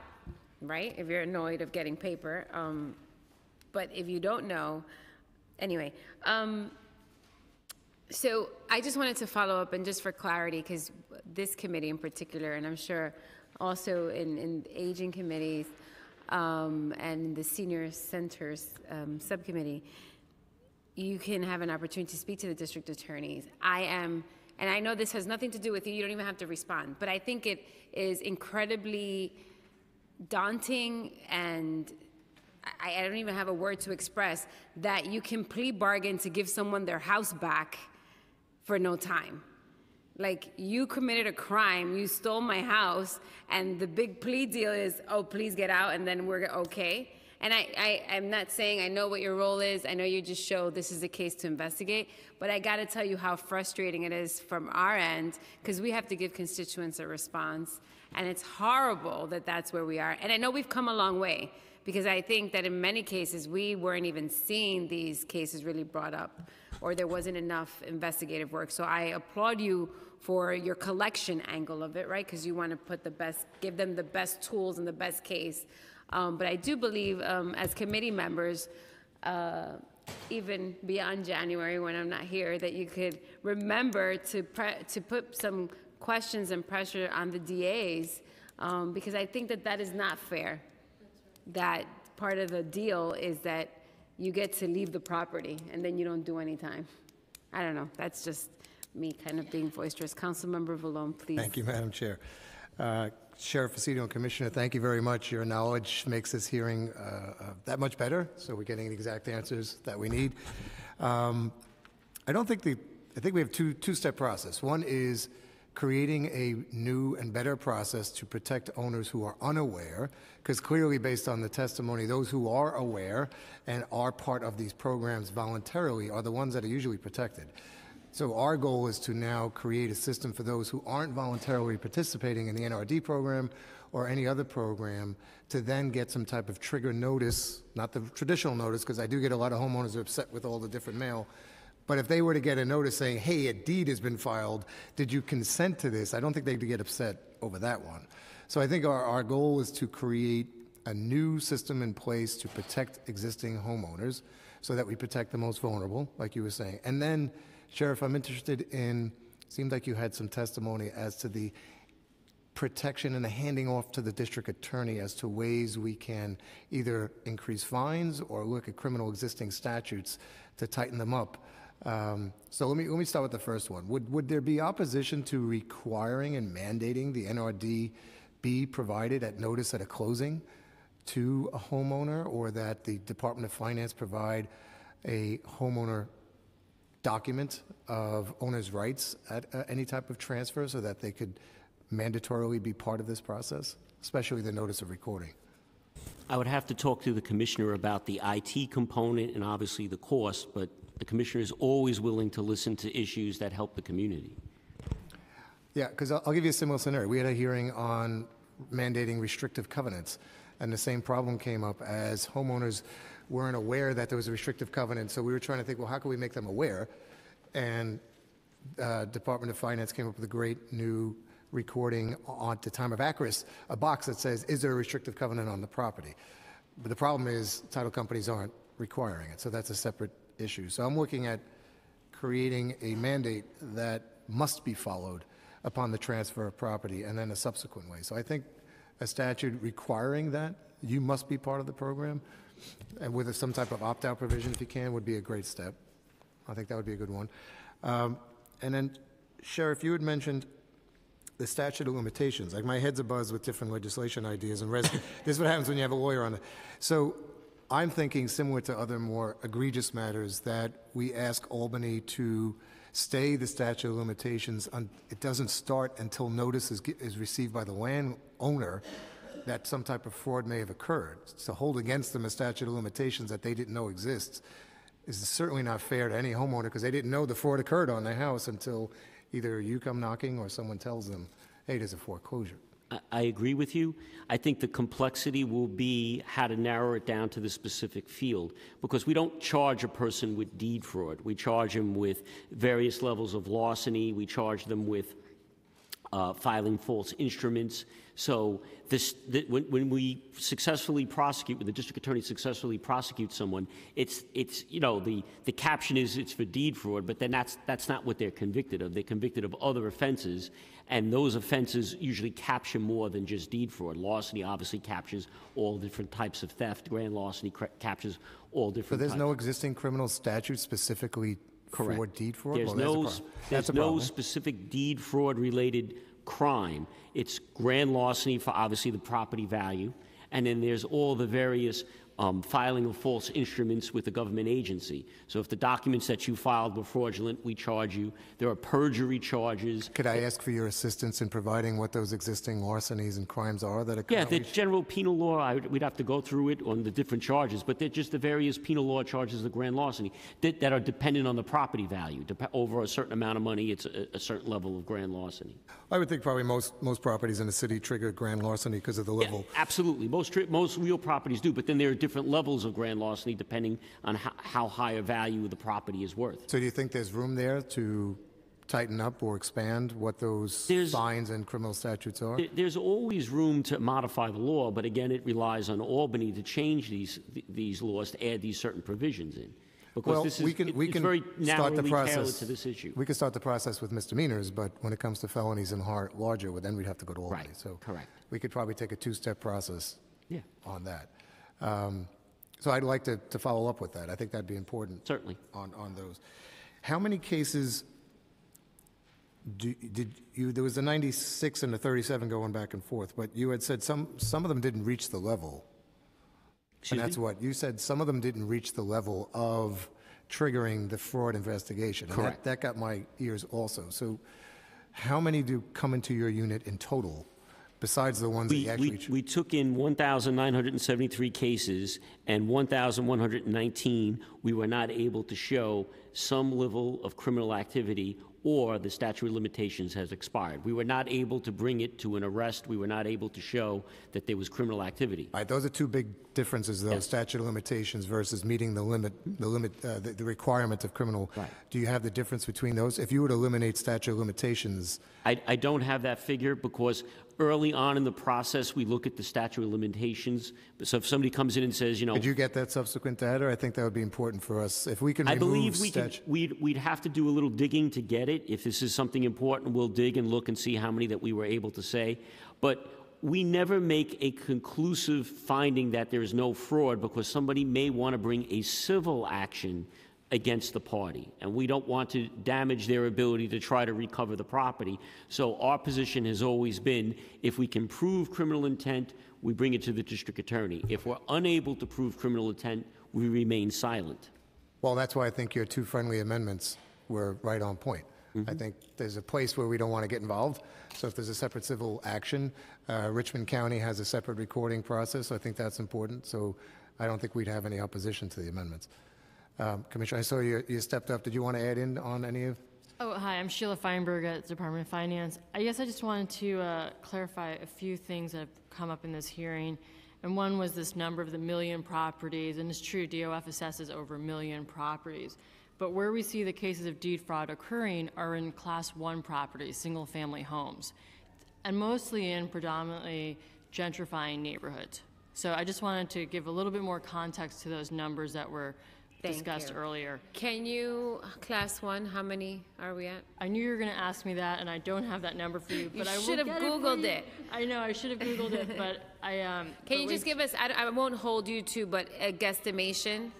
right? If you're annoyed of getting paper. Um, but if you don't know, anyway. Um, so I just wanted to follow up and just for clarity, because this committee in particular, and I'm sure also in, in aging committees um, and the senior centers um, subcommittee, you can have an opportunity to speak to the district attorneys. I am, and I know this has nothing to do with you, you don't even have to respond, but I think it is incredibly daunting and I, I don't even have a word to express that you can plea bargain to give someone their house back for no time. Like you committed a crime, you stole my house, and the big plea deal is, oh, please get out, and then we're okay. And I, I, I'm not saying I know what your role is. I know you just show this is a case to investigate, but I got to tell you how frustrating it is from our end because we have to give constituents a response, and it's horrible that that's where we are. And I know we've come a long way because I think that in many cases we weren't even seeing these cases really brought up or there wasn't enough investigative work. So I applaud you for your collection angle of it, right? Because you want to put the best, give them the best tools and the best case. Um, but I do believe, um, as committee members, uh, even beyond January when I'm not here, that you could remember to to put some questions and pressure on the DAs, um, because I think that that is not fair that part of the deal is that you get to leave the property and then you don't do any time. I don't know, that's just me kind of being boisterous. Councilmember Vallone, please. Thank you, Madam Chair. Uh, Sheriff Fucito and Commissioner, thank you very much. Your knowledge makes this hearing uh, uh, that much better, so we're getting the exact answers that we need. Um, I don't think the, I think we have two, two-step process. One is creating a new and better process to protect owners who are unaware, because clearly, based on the testimony, those who are aware and are part of these programs voluntarily are the ones that are usually protected. So our goal is to now create a system for those who aren't voluntarily participating in the NRD program or any other program to then get some type of trigger notice, not the traditional notice, because I do get a lot of homeowners are upset with all the different mail. But if they were to get a notice saying, hey, a deed has been filed, did you consent to this? I don't think they'd get upset over that one. So I think our, our goal is to create a new system in place to protect existing homeowners so that we protect the most vulnerable, like you were saying. And then, Sheriff, I'm interested in, seemed like you had some testimony as to the protection and the handing off to the district attorney as to ways we can either increase fines or look at criminal existing statutes to tighten them up. Um, so let me let me start with the first one. Would would there be opposition to requiring and mandating the NRD be provided at notice at a closing to a homeowner, or that the Department of Finance provide a homeowner document of owner's rights at uh, any type of transfer, so that they could mandatorily be part of this process, especially the notice of recording? I would have to talk to the commissioner about the IT component and obviously the cost, but the commissioner is always willing to listen to issues that help the community. Yeah, because I'll, I'll give you a similar scenario. We had a hearing on mandating restrictive covenants, and the same problem came up as homeowners weren't aware that there was a restrictive covenant. So we were trying to think, well, how can we make them aware? And uh, Department of Finance came up with a great new recording on the time of acris, a box that says, is there a restrictive covenant on the property? But the problem is title companies aren't requiring it, so that's a separate issue. So I'm looking at creating a mandate that must be followed upon the transfer of property and then a subsequent way. So I think a statute requiring that you must be part of the program and with some type of opt-out provision if you can would be a great step. I think that would be a good one. Um, and then, Sheriff, you had mentioned the statute of limitations. Like my head's abuzz with different legislation ideas and res- this is what happens when you have a lawyer on it. So I'm thinking similar to other more egregious matters that we ask Albany to stay the statute of limitations. On, it doesn't start until notice is, is received by the landowner that some type of fraud may have occurred. To hold against them a statute of limitations that they didn't know exists is certainly not fair to any homeowner because they didn't know the fraud occurred on their house until either you come knocking or someone tells them, hey, there's a foreclosure. I- I agree with you. I think the complexity will be how to narrow it down to the specific field because we don't charge a person with deed fraud. We charge them with various levels of larceny. We charge them with uh, filing false instruments. So this, th- when, when we successfully prosecute, when the district attorney successfully prosecutes someone, it's, it's you know, the, the caption is it's for deed fraud, but then that's, that's not what they're convicted of. They're convicted of other offenses, and those offenses usually capture more than just deed fraud. Larceny obviously captures all different types of theft. Grand larceny captures all So different there's types. no existing criminal statute specifically for deed fraud? There's Well, no, there's no problem. specific deed fraud-related crime. It's grand larceny for obviously the property value, and then there's all the various um, filing of false instruments with a government agency. So if the documents that you filed were fraudulent, we charge you. There are perjury charges. Could I ask for your assistance in providing what those existing larcenies and crimes are that are Yeah, the general penal law, would- we'd have to go through it on the different charges, but they're just the various penal law charges of grand larceny that, that are dependent on the property value. Dep- Over a certain amount of money, it's a, a certain level of grand larceny. I would think probably most, most properties in the city trigger grand larceny because of the Yeah, level. absolutely. Most, tri- most real properties do, but then there are different levels of grand larceny depending on how, how high a value the property is worth. So do you think there's room there to tighten up or expand what those There's- fines and criminal statutes are? There's always room to modify the law, but again, it relies on Albany to change these, these laws, to add these certain provisions in. Because Well, this we can, it- we can very start the process. to this issue. We can start the process with misdemeanors, but when it comes to felonies and larger, well, then we'd have to go to Albany. Right, So correct. We could probably take a two-step process Yeah, on that. Um, So I'd like to, to follow up with that. I think that'd be important. certainly. on, on those. How many cases Do- Did you, there was a 96 and a 37 going back and forth, but you had said some, some of them didn't reach the level. Excuse And me? that's what, you said some of them didn't reach the level of triggering the fraud investigation. and that- Correct. That got my ears also. So how many do come into your unit in total, besides the ones that We, you actually? we, we took in 1,973 cases, and 1,119, we were not able to show some level of criminal activity or the statute of limitations has expired. We were not able to bring it to an arrest. We were not able to show that there was criminal activity. All right, those are two big differences, though, Yes. statute of limitations versus meeting the limit, the limit, uh, the the requirement of criminal. Right. Do you have the difference between those? If you would eliminate statute of limitations, I, I don't have that figure because early on in the process, we look at the statute of limitations. So if somebody comes in and says, you know, Could you get that subsequent data? I think that would be important for us. If we can I remove believe we could, statute. we'd, we'd have to do a little digging to get it. If this is something important, we'll dig and look and see how many that we were able to say. But we never make a conclusive finding that there is no fraud because somebody may want to bring a civil action against the party. And we don't want to damage their ability to try to recover the property. So our position has always been, if we can prove criminal intent, we bring it to the district attorney. If we're unable to prove criminal intent, we remain silent. Well, that's why I think your two friendly amendments were right on point. I think there's a place where we don't want to get involved. So if there's a separate civil action, uh, Richmond County has a separate recording process. so I think that's important. So I don't think we'd have any opposition to the amendments. Um, Commissioner, I saw you, you stepped up. Did you want to add in on any of? Oh, hi, I'm Sheila Feinberg at the Department of Finance. I guess I just wanted to uh, clarify a few things that have come up in this hearing. And one was this number of the million properties, and it's true, DOF assesses over a million properties. But where we see the cases of deed fraud occurring are in Class 1 properties, single-family homes, and mostly in predominantly gentrifying neighborhoods. So I just wanted to give a little bit more context to those numbers that were Thank discussed you. earlier. Can you, class one, how many are we at? I knew you were going to ask me that, and I don't have that number for you. But I should have it Googled you. it. I know I should have Googled it, but I um. Can you just give us, I, I won't hold you to, but a guesstimation?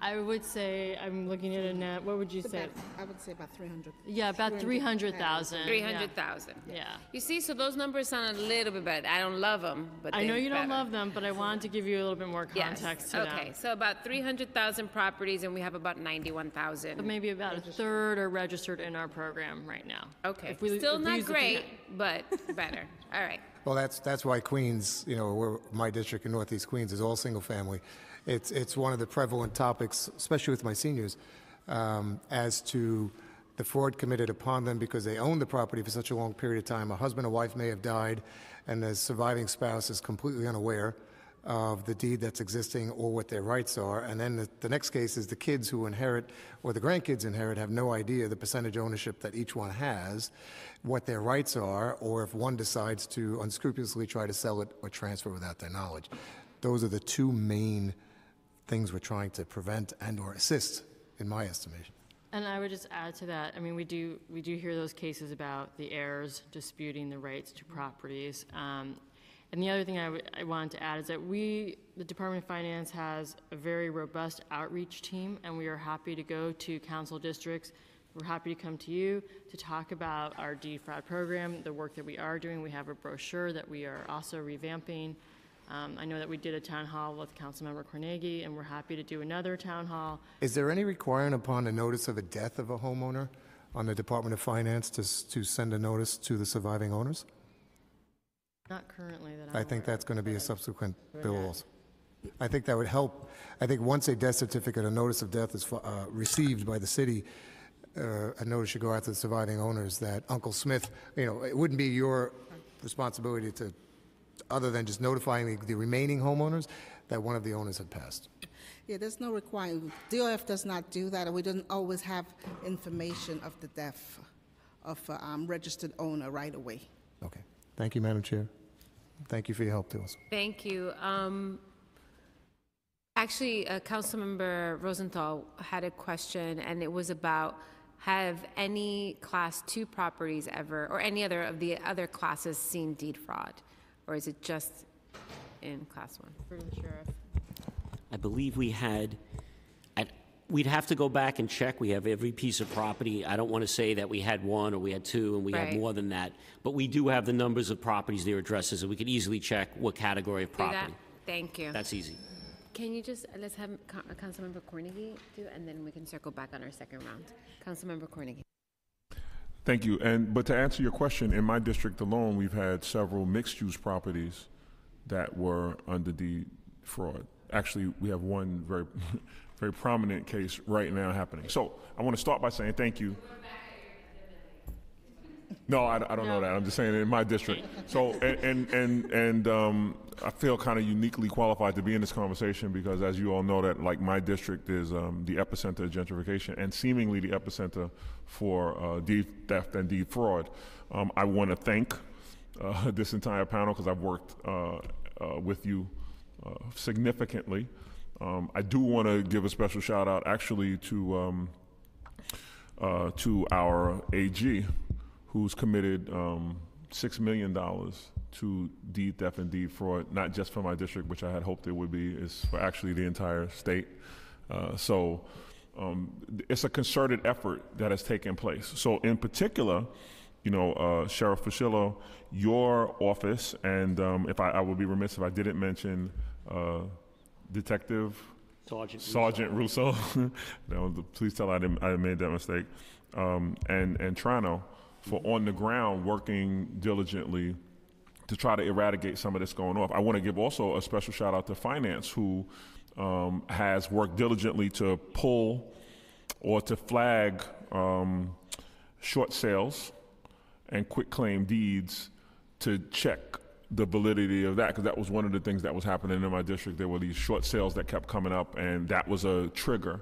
I would say I'm looking at it now. What would you say? About- I would say about 300. Yeah, about three hundred thousand. Three hundred thousand? Yeah. You see, so those numbers sound a little bit better. I don't love them, but I know they're you don't better. love them, but I wanted to give you a little bit more Yes. context to Okay, them. so about three hundred thousand properties, and we have about ninety-one But thousand. maybe about a third are registered in our program right now. Okay, If we- still if we not use the great, but better. All right. Well, that's, that's why Queens, you know, my district in Northeast Queens is all single-family. It's, it's one of the prevalent topics, especially with my seniors, um, as to the fraud committed upon them because they own the property for such a long period of time. A husband or wife may have died, and the surviving spouse is completely unaware of the deed that's existing or what their rights are. And then the, the next case is the kids who inherit, or the grandkids inherit, have no idea the percentage ownership that each one has, what their rights are, or if one decides to unscrupulously try to sell it or transfer without their knowledge. Those are the two main things we're trying to prevent and/or assist, in my estimation. And I would just add to that, I mean, we do, we do hear those cases about the heirs disputing the rights to properties. Um, And the other thing I I wanted to add is that we, the Department of Finance has a very robust outreach team, and we are happy to go to council districts. We're happy to come to you to talk about our defraud program, the work that we are doing. We have a brochure that we are also revamping. Um, I know that we did a town hall with Councilmember Cornegy, and we're happy to do another town hall. Is there any requirement upon the notice of a death of a homeowner on the Department of Finance to, to send a notice to the surviving owners? Not currently that I'm I think aware that's going to be a subsequent bill also. I think that would help. I think once a death certificate, a notice of death is fi- uh, received by the city, uh, a notice should go out to the surviving owners that Uncle Smith, you know, it wouldn't be your responsibility to, other than just notifying the- the remaining homeowners, that one of the owners had passed. Yeah, there's no requirement. DOF does not do that, and we don't always have information of the death of a um, registered owner right away. Okay. Thank you, Madam Chair. Thank you for your help to us. Thank you. Um, Actually, uh, Councilmember Rosenthal had a question, and it was about, have any Class 2 properties ever, or any other of the other classes seen deed fraud? Or is it just in Class 1? for the sheriff. I believe we had, at, We'd have to go back and check. We have every piece of property. I don't want to say that we had one or we had two and we had Right. more than that. But we do have the numbers of properties, their addresses, and we could easily check what category of Do that? property. Thank you. That's easy. Can you just, let's have Co- Councilmember Cornegy do, and then we can circle back on our second round. Councilmember Cornegy. Thank you. And, but to answer your question, in my district alone, we've had several mixed-use properties that were under the fraud. Actually, we have one very, very prominent case right now happening. So I want to start by saying thank you. No, I, I don't know that. I'm just saying in my district. So, and, and, and, and um, I feel kind of uniquely qualified to be in this conversation because as you all know that like my district is um, the epicenter of gentrification and seemingly the epicenter for uh, deed theft and deed fraud. Um, I want to thank uh, this entire panel because I've worked uh, uh, with you uh, significantly. Um, I do want to give a special shout out actually to um, uh, to our AG, who's committed um, $6 million to deed theft and deed fraud, not just for my district, which I had hoped it would be, is for actually the entire state. Uh, so um, it's a concerted effort that has taken place. So, in particular, you know, uh, Sheriff Fucito, your office, and um, if I, I would be remiss if I didn't mention uh, Detective Sergeant Russo. Sergeant Russo. no, please tell I didn't, I made that mistake. Um, and and Trano for on the ground working diligently to try to eradicate some of this going off. I want to give also a special shout out to finance who um, has worked diligently to pull or to flag um, short sales and quitclaim deeds to check the validity of that because that was one of the things that was happening in my district. There were these short sales that kept coming up, and that was a trigger.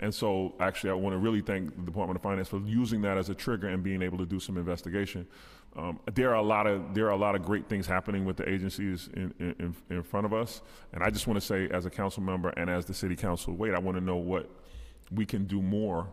And so, actually, I want to really thank the Department of Finance for using that as a trigger and being able to do some investigation. Um, there are a lot of there are a lot of great things happening with the agencies in, in, in front of us, and I just want to say, as a council member and as the city council, wait, I want to know what we can do more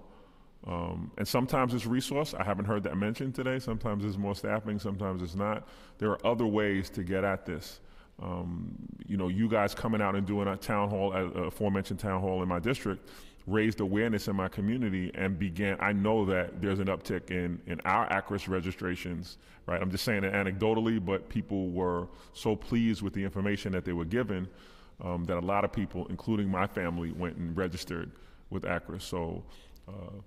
um, and sometimes it's resource. I haven't heard that mentioned today. Sometimes it's more staffing. Sometimes it's not. There are other ways to get at this. Um, you know, you guys coming out and doing a town hall, a aforementioned town hall in my district, raised awareness in my community and began. I know that there's an uptick in in our ACRIS registrations. Right. I'm just saying it anecdotally, but people were so pleased with the information that they were given um, that a lot of people, including my family, went and registered with ACRIS. So. Uh,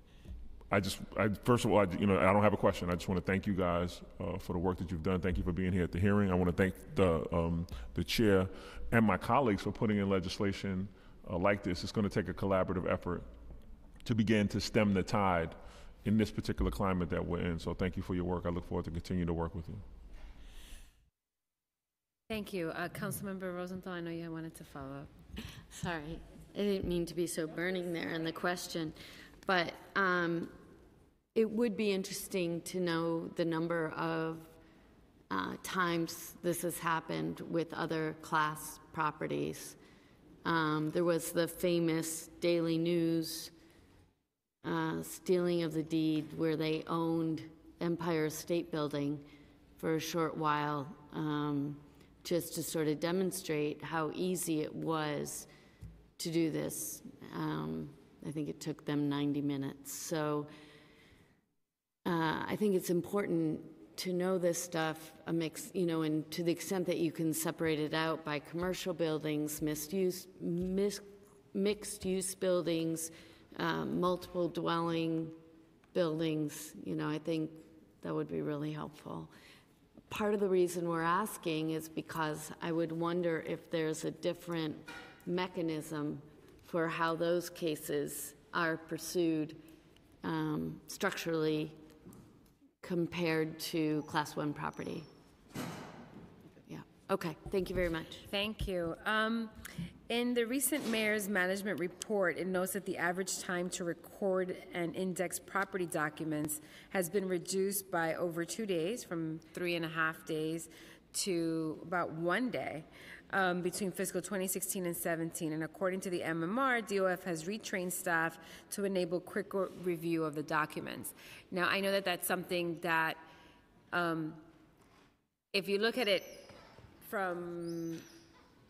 I just, I, first of all, I, you know, I don't have a question. I just want to thank you guys uh, for the work that you've done. Thank you for being here at the hearing. I want to thank the um, the chair and my colleagues for putting in legislation uh, like this. It's going to take a collaborative effort to begin to stem the tide in this particular climate that we're in. So thank you for your work. I look forward to continue to work with you. Thank you. Uh, Councilmember Rosenthal, I know you wanted to follow up. Sorry, I didn't mean to be so burning there in the question, but um, it would be interesting to know the number of uh, times this has happened with other class properties. Um, There was the famous Daily News uh, stealing of the deed where they owned Empire State Building for a short while, um, just to sort of demonstrate how easy it was to do this. Um, I think it took them 90 minutes. So uh, I think it's important to know this stuff, a mix, you know, and to the extent that you can separate it out by commercial buildings, mixed-use, mis- mixed-use buildings, um, multiple dwelling buildings, you know, I think that would be really helpful. Part of the reason we're asking is because I would wonder if there's a different mechanism for how those cases are pursued um, structurally compared to Class 1 property. Yeah, okay, thank you very much. Thank you. Um, In the recent mayor's management report, it notes that the average time to record and index property documents has been reduced by over two days, from three and a half days to about one day um, between fiscal 2016 and 17. And according to the MMR, DOF has retrained staff to enable quicker review of the documents. Now, I know that that's something that um, if you look at it from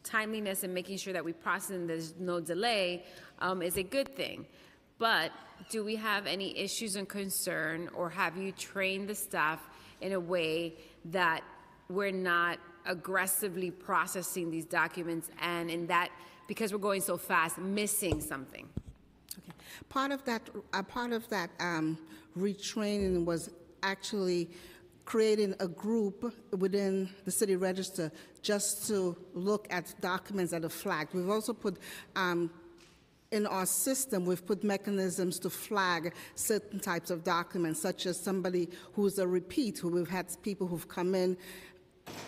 timeliness and making sure that we process and there's no delay um, is a good thing. But do we have any issues and concern, or have you trained the staff in a way that we're not aggressively processing these documents and in that, because we're going so fast, missing something? Okay. Part of that, part of that um, retraining was actually creating a group within the city register just to look at documents that are flagged. We've also put um, in our system, we've put mechanisms to flag certain types of documents, such as somebody who's a repeat, who we've had people who've come in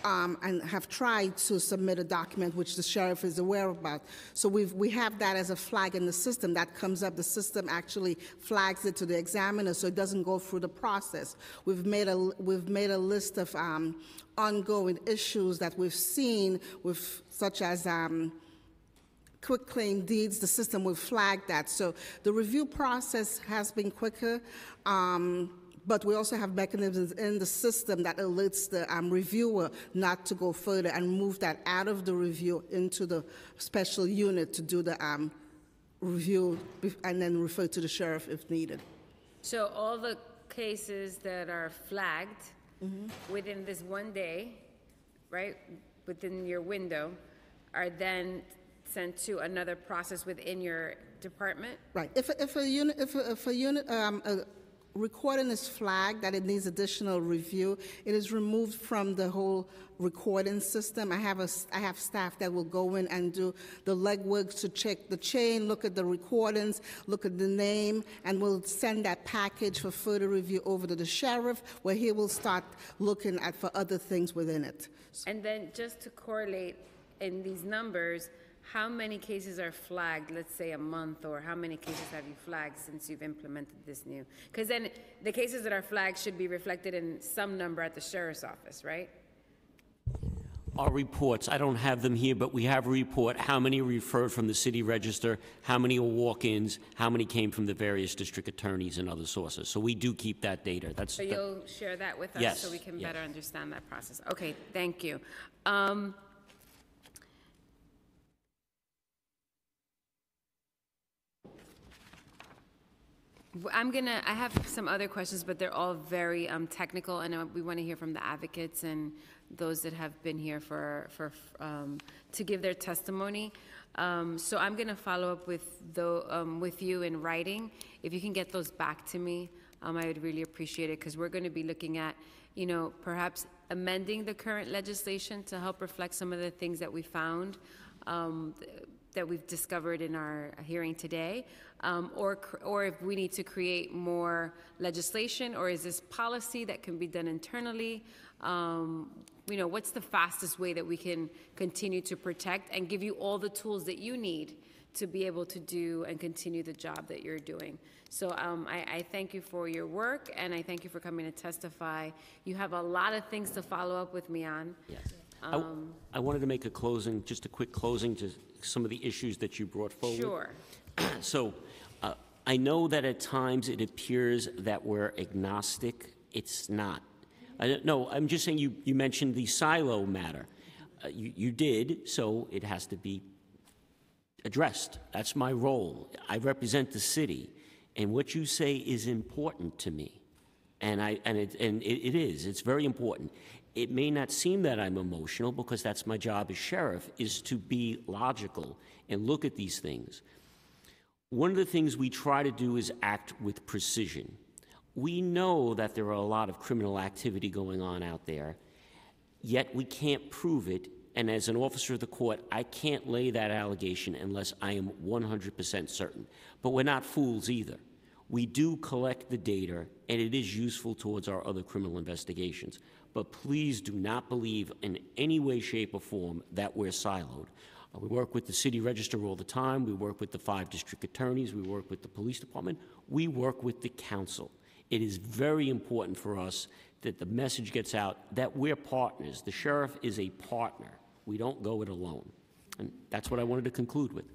um, and have tried to submit a document which the sheriff is aware about. So we've, we have that as a flag in the system. That comes up, the system actually flags it to the examiner so it doesn't go through the process. We've made a, we've made a list of um, ongoing issues that we've seen with, such as um, quitclaim deeds, the system will flag that. So the review process has been quicker, um, but we also have mechanisms in the system that alerts the um, reviewer not to go further and move that out of the review into the special unit to do the um, review and then refer to the sheriff if needed. So all the cases that are flagged within this one day, right, within your window, are then sent to another process within your department? Right. If, a- if a unit, if a, if a unit, um, a recording is flagged that it needs additional review, it is removed from the whole recording system. I have a, I have staff that will go in and do the legwork to check the chain, look at the recordings, look at the name, and we'll send that package for further review over to the sheriff, where he will start looking at for other things within it. And then just to correlate in these numbers, how many cases are flagged, let's say a month, or how many cases have you flagged since you've implemented this new? Because then the cases that are flagged should be reflected in some number at the sheriff's office, right? Our reports, I don't have them here, but we have a report, how many referred from the city register, how many are walk-ins, how many came from the various district attorneys and other sources. So we do keep that data. That's, So you'll share that with us? Yes, So we can yes. better understand that process? Okay, thank you. Um, I'm gonna, I have some other questions, but they're all very um, technical, and uh, we want to hear from the advocates and those that have been here for, for, um, to give their testimony. Um, So I'm gonna follow up with, tho- um, with you in writing. If you can get those back to me, um, I would really appreciate it, because we're going to be looking at, you know, perhaps amending the current legislation to help reflect some of the things that we found, um, that we've discovered in our hearing today, um, or, or if we need to create more legislation, or is this policy that can be done internally? Um, You know, what's the fastest way that we can continue to protect and give you all the tools that you need to be able to do and continue the job that you're doing. So um, I, I thank you for your work, and I thank you for coming to testify. You have a lot of things to follow up with me on. yes. I I wanted to make a closing, just a quick closing to some of the issues that you brought forward. Sure. So uh, I know that at times it appears that we're agnostic. It's not. I don't, no, I'm just saying you, you mentioned the silo matter. Uh, you, you did, so it has to be addressed. That's my role. I represent the city, and what you say is important to me. And, I, and, it, and it, it is. It's very important. It may not seem that I'm emotional because that's my job as sheriff, is to be logical and look at these things. One of the things we try to do is act with precision. We know that there are a lot of criminal activity going on out there, yet we can't prove it. And as an officer of the court, I can't lay that allegation unless I am 100% certain. But we're not fools either. We do collect the data, and it is useful towards our other criminal investigations. But please do not believe in any way, shape, or form that we're siloed. Uh, We work with the city register all the time. We work with the five district attorneys. We work with the police department. We work with the council. It is very important for us that the message gets out that we're partners. The sheriff is a partner. We don't go it alone. And that's what I wanted to conclude with.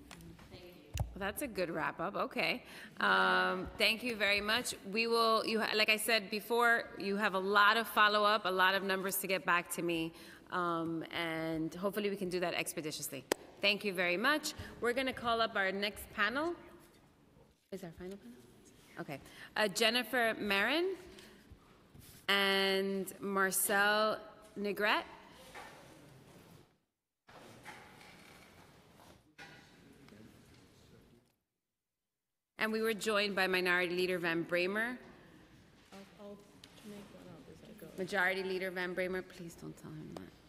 Well, that's a good wrap up. Okay. Um, thank you very much. We will, you, like I said before, you have a lot of follow up, a lot of numbers to get back to me. Um, and hopefully we can do that expeditiously. Thank you very much. We're going to call up our next panel. Is our final panel? Okay. Uh, Jennifer Merin and Marcel Negret. And we were joined by Minority Leader Van Bramer. Majority Leader Van Bramer, please don't tell him that.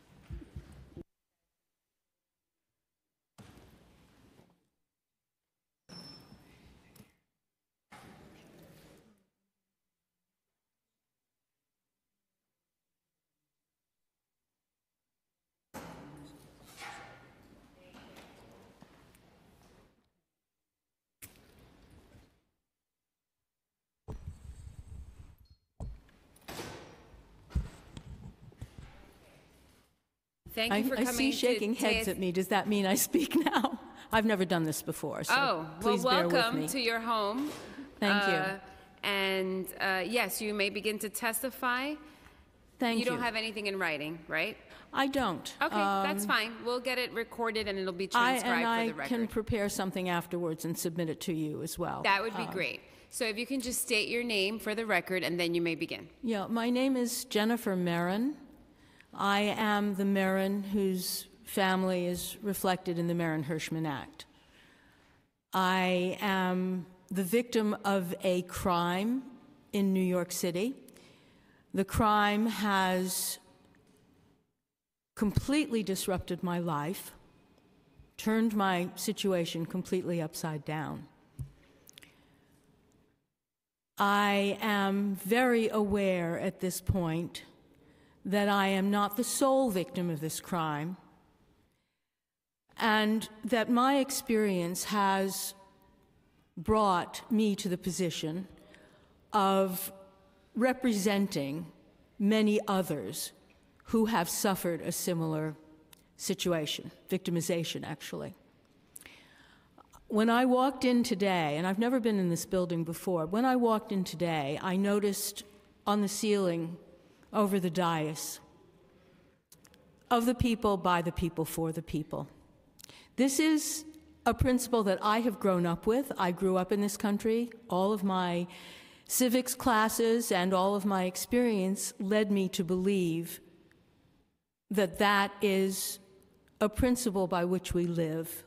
Thank I, you for I coming. see to shaking heads TS at me. Does that mean I speak now? I've never done this before, so Oh, well, please bear with welcome me. to your home. Thank you. Uh, And uh, yes, you may begin to testify. Thank you. You don't have anything in writing, right? I don't. Okay, that's Um, fine. We'll get it recorded and it'll be I, transcribed and I for the can record. prepare something afterwards and submit it to you as well. That would be Uh, great. So if you can just state your name for the record and then you may begin. Yeah, my name is Jennifer Merin. I am the Merin whose family is reflected in the Merin Hirschman Act. I am the victim of a crime in New York City. The crime has completely disrupted my life, turned my situation completely upside down. I am very aware at this point that I am not the sole victim of this crime, and that my experience has brought me to the position of representing many others who have suffered a similar situation, victimization, actually. When I walked in today, and I've never been in this building before, when I walked in today, I noticed on the ceiling over the dais, of the people, by the people, for the people. This is a principle that I have grown up with. I grew up in this country. All of my civics classes and all of my experience led me to believe that that is a principle by which we live.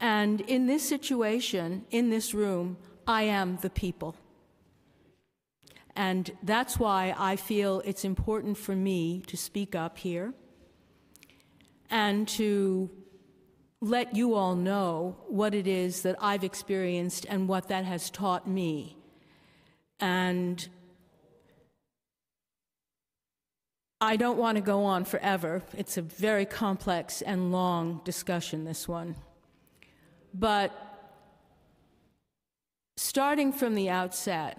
And in this situation, in this room, I am the people. And that's why I feel it's important for me to speak up here and to let you all know what it is that I've experienced and what that has taught me. And I don't want to go on forever. It's a very complex and long discussion, this one. But starting from the outset,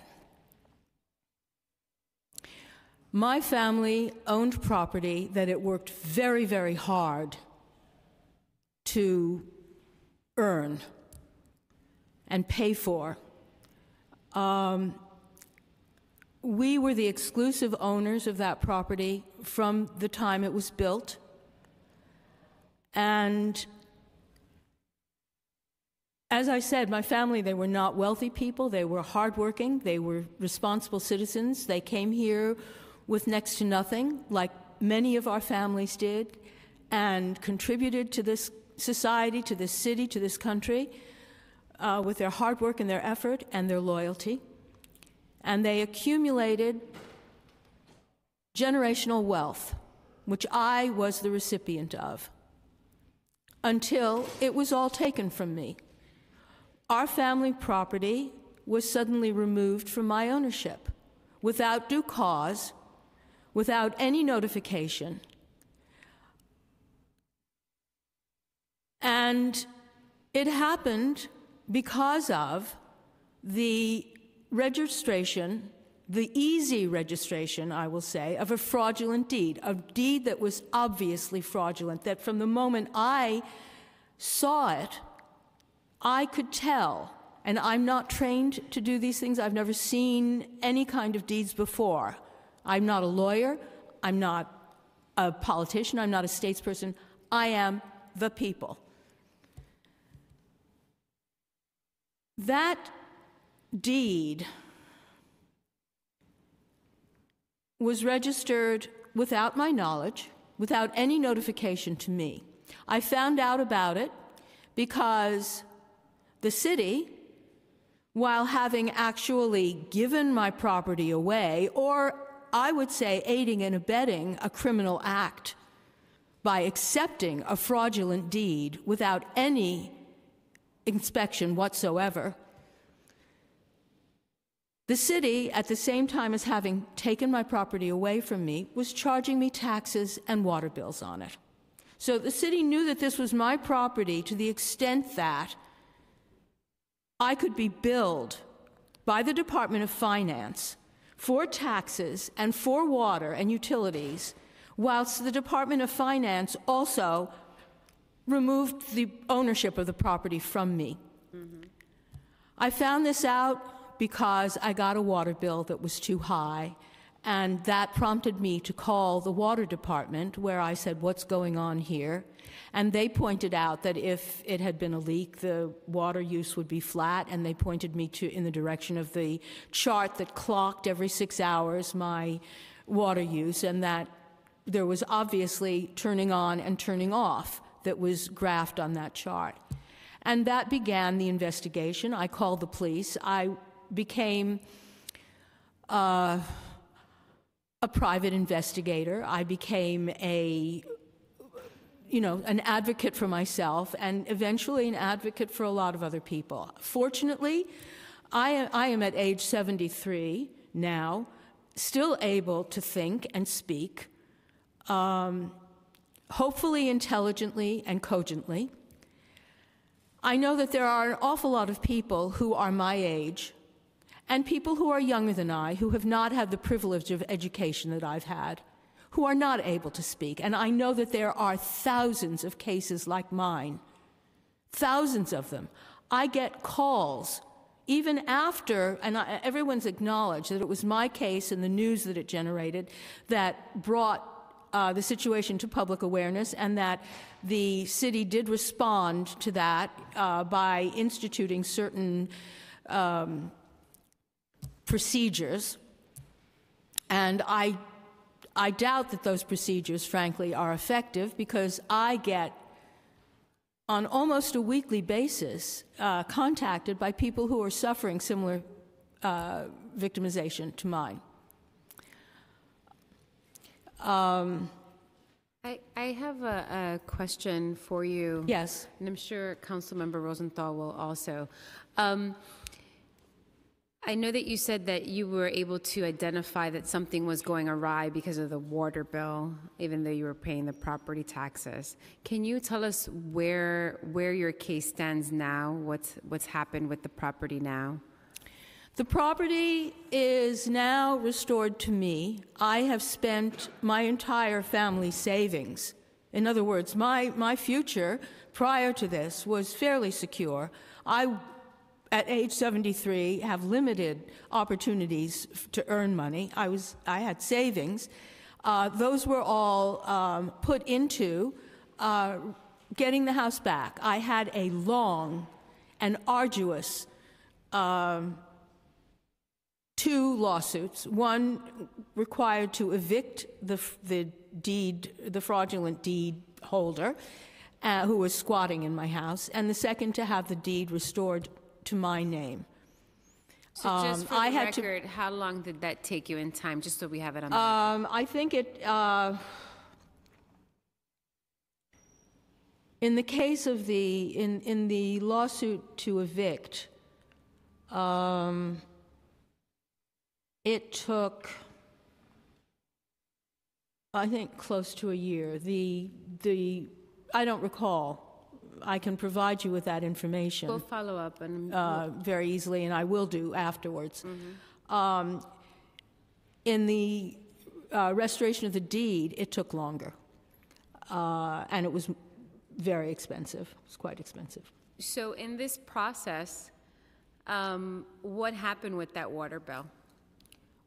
my family owned property that it worked very, very hard to earn and pay for. Um, we were the exclusive owners of that property from the time it was built. And as I said, my family, they were not wealthy people. They were hardworking. They were responsible citizens. They came here with next to nothing, like many of our families did, and contributed to this society, to this city, to this country uh, with their hard work and their effort and their loyalty. And they accumulated generational wealth, which I was the recipient of, until it was all taken from me. Our family property was suddenly removed from my ownership without due cause, without any notification. And it happened because of the registration, the easy registration, I will say, of a fraudulent deed, a deed that was obviously fraudulent, that from the moment I saw it, I could tell. And I'm not trained to do these things. I've never seen any kind of deeds before. I'm not a lawyer. I'm not a politician. I'm not a statesperson. I am the people. That deed was registered without my knowledge, without any notification to me. I found out about it because the city, while having actually given my property away, or I would say aiding and abetting a criminal act by accepting a fraudulent deed without any inspection whatsoever, the city, at the same time as having taken my property away from me, was charging me taxes and water bills on it. So the city knew that this was my property to the extent that I could be billed by the Department of Finance for taxes and for water and utilities, whilst the Department of Finance also removed the ownership of the property from me. Mm-hmm. I found this out because I got a water bill that was too high, and that prompted me to call the water department, where I said, What's going on here? And they pointed out that if it had been a leak, the water use would be flat, and they pointed me to in the direction of the chart that clocked every six hours my water use, and that there was obviously turning on and turning off that was graphed on that chart. And that began the investigation. I called the police. I became uh, a private investigator. I became a, you know, an advocate for myself and eventually an advocate for a lot of other people. Fortunately, I am, I am at age 73 now, still able to think and speak, um, hopefully intelligently and cogently. I know that there are an awful lot of people who are my age and people who are younger than I who have not had the privilege of education that I've had, who are not able to speak. And I know that there are thousands of cases like mine, thousands of them. I get calls even after, and I, everyone's acknowledged that it was my case and the news that it generated that brought uh, the situation to public awareness, and that the city did respond to that uh, by instituting certain um, procedures. And I, I doubt that those procedures, frankly, are effective because I get, on almost a weekly basis, uh, contacted by people who are suffering similar uh, victimization to mine. Um, I, I have a, a question for you. yes. And I'm sure Councilmember Rosenthal will also. Um, I know that you said that you were able to identify that something was going awry because of the water bill, even though you were paying the property taxes. Can you tell us where where your case stands now? What's what's happened with the property now? The property is now restored to me. I have spent my entire family savings. In other words, my, my future prior to this was fairly secure. I, at age 73, have limited opportunities to earn money. I, was, I had savings. Uh, those were all um, put into uh, getting the house back. I had a long and arduous um, two lawsuits. One required to evict the, the deed, the fraudulent deed holder, uh, who was squatting in my house, and the second to have the deed restored to my name. So just Um, for I the had to- record, how long did that take you in time, just so we have it on the Um, I think it. Uh, in the case of the in in the lawsuit to evict, um, it took. I think close to a year. The the I don't recall. I can provide you with that information We'll follow up and uh, very easily, and I will do afterwards. Um, in the uh, restoration of the deed, it took longer, uh, and it was very expensive. It was quite expensive. So in this process, um, what happened with that water bill?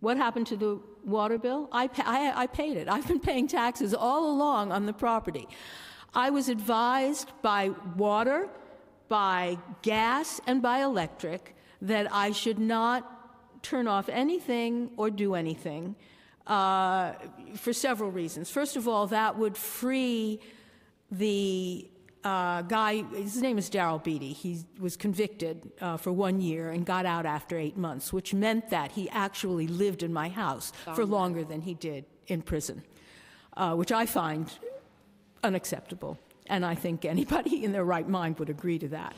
What happened to the water bill? I, pa- I, I paid it. I've been paying taxes all along on the property. I was advised by water by gas and by electric that I should not turn off anything or do anything uh, for several reasons. First of all, that would free the uh, guy, his name is Daryl Beatty. He was convicted uh, for one year and got out after eight months, which meant that he actually lived in my house for longer than he did in prison, uh, which I find unacceptable. And I think anybody in their right mind would agree to that.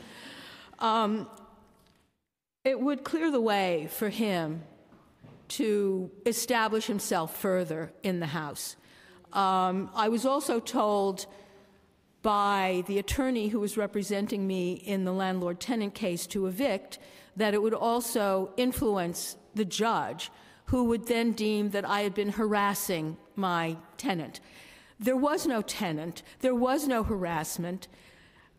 Um, it would clear the way for him to establish himself further in the House. Um, I was also told by the attorney who was representing me in the landlord tenant case to evict that it would also influence the judge, who would then deem that I had been harassing my tenant. There was no tenant, there was no harassment.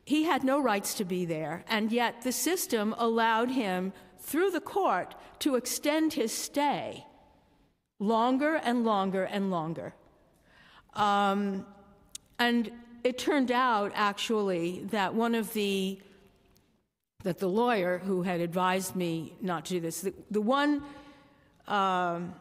He had no rights to be there, and yet the system allowed him, through the court, to extend his stay longer and longer and longer. Um, and it turned out, actually, that one of the that the lawyer who had advised me not to do this, the, the one, um,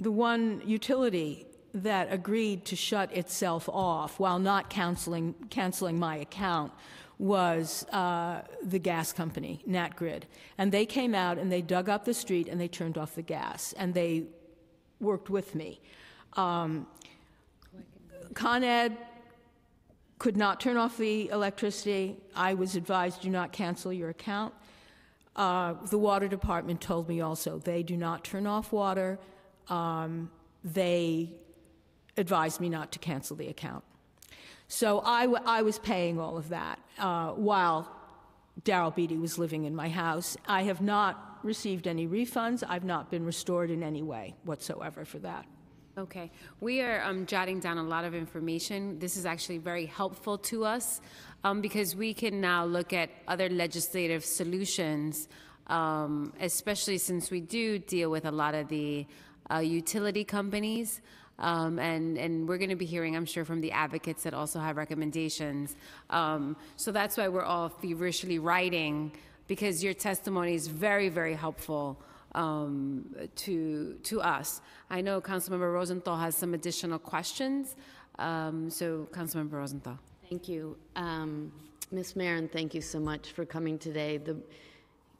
the one utility that agreed to shut itself off while not canceling canceling my account was uh, the gas company, NatGrid, and they came out and they dug up the street and they turned off the gas and they worked with me. Um, Con Ed could not turn off the electricity. I was advised, do not cancel your account. Uh, the water department told me also they do not turn off water. Um, they advised me not to cancel the account. So I, was paying all of that uh, while Daryl Beatty was living in my house. I have not received any refunds. I've not been restored in any way whatsoever for that. Okay, we are um, jotting down a lot of information. This is actually very helpful to us um, because we can now look at other legislative solutions, um, especially since we do deal with a lot of the uh, utility companies. Um, and, and we're going to be hearing, I'm sure, from the advocates that also have recommendations. Um, so that's why we're all feverishly writing because your testimony is very, very helpful um, to, to us. I know Councilmember Rosenthal has some additional questions. Um, so, Councilmember Rosenthal. Thank you. Um, Ms. Merin, thank you so much for coming today. The,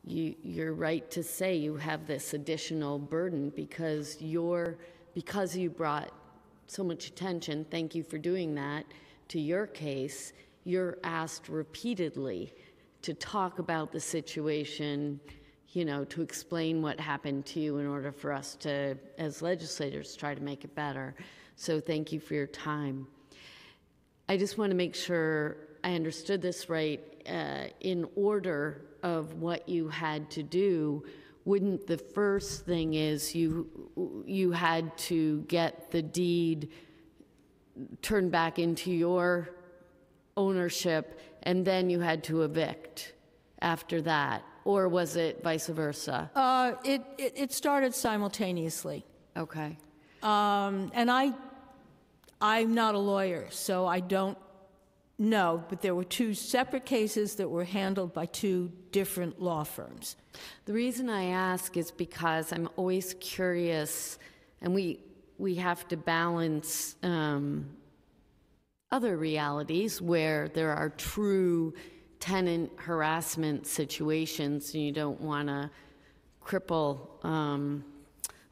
you, you're right to say you have this additional burden because you're, because you brought so much attention, thank you for doing that, to your case, you're asked repeatedly to talk about the situation you know, to explain what happened to you in order for us to, as legislators, try to make it better. So thank you for your time. I just want to make sure I understood this right. Uh, in order of what you had to do, wouldn't the first thing is you you had to get the deed turned back into your ownership, and then you had to evict after that? or was it vice versa? Uh, it, it, it started simultaneously. Okay. Um, and I, I'm not a lawyer, so I don't know, but there were two separate cases that were handled by two different law firms. The reason I ask is because I'm always curious, and we we have to balance um, other realities where there are true tenant harassment situations, and you don't want to cripple um,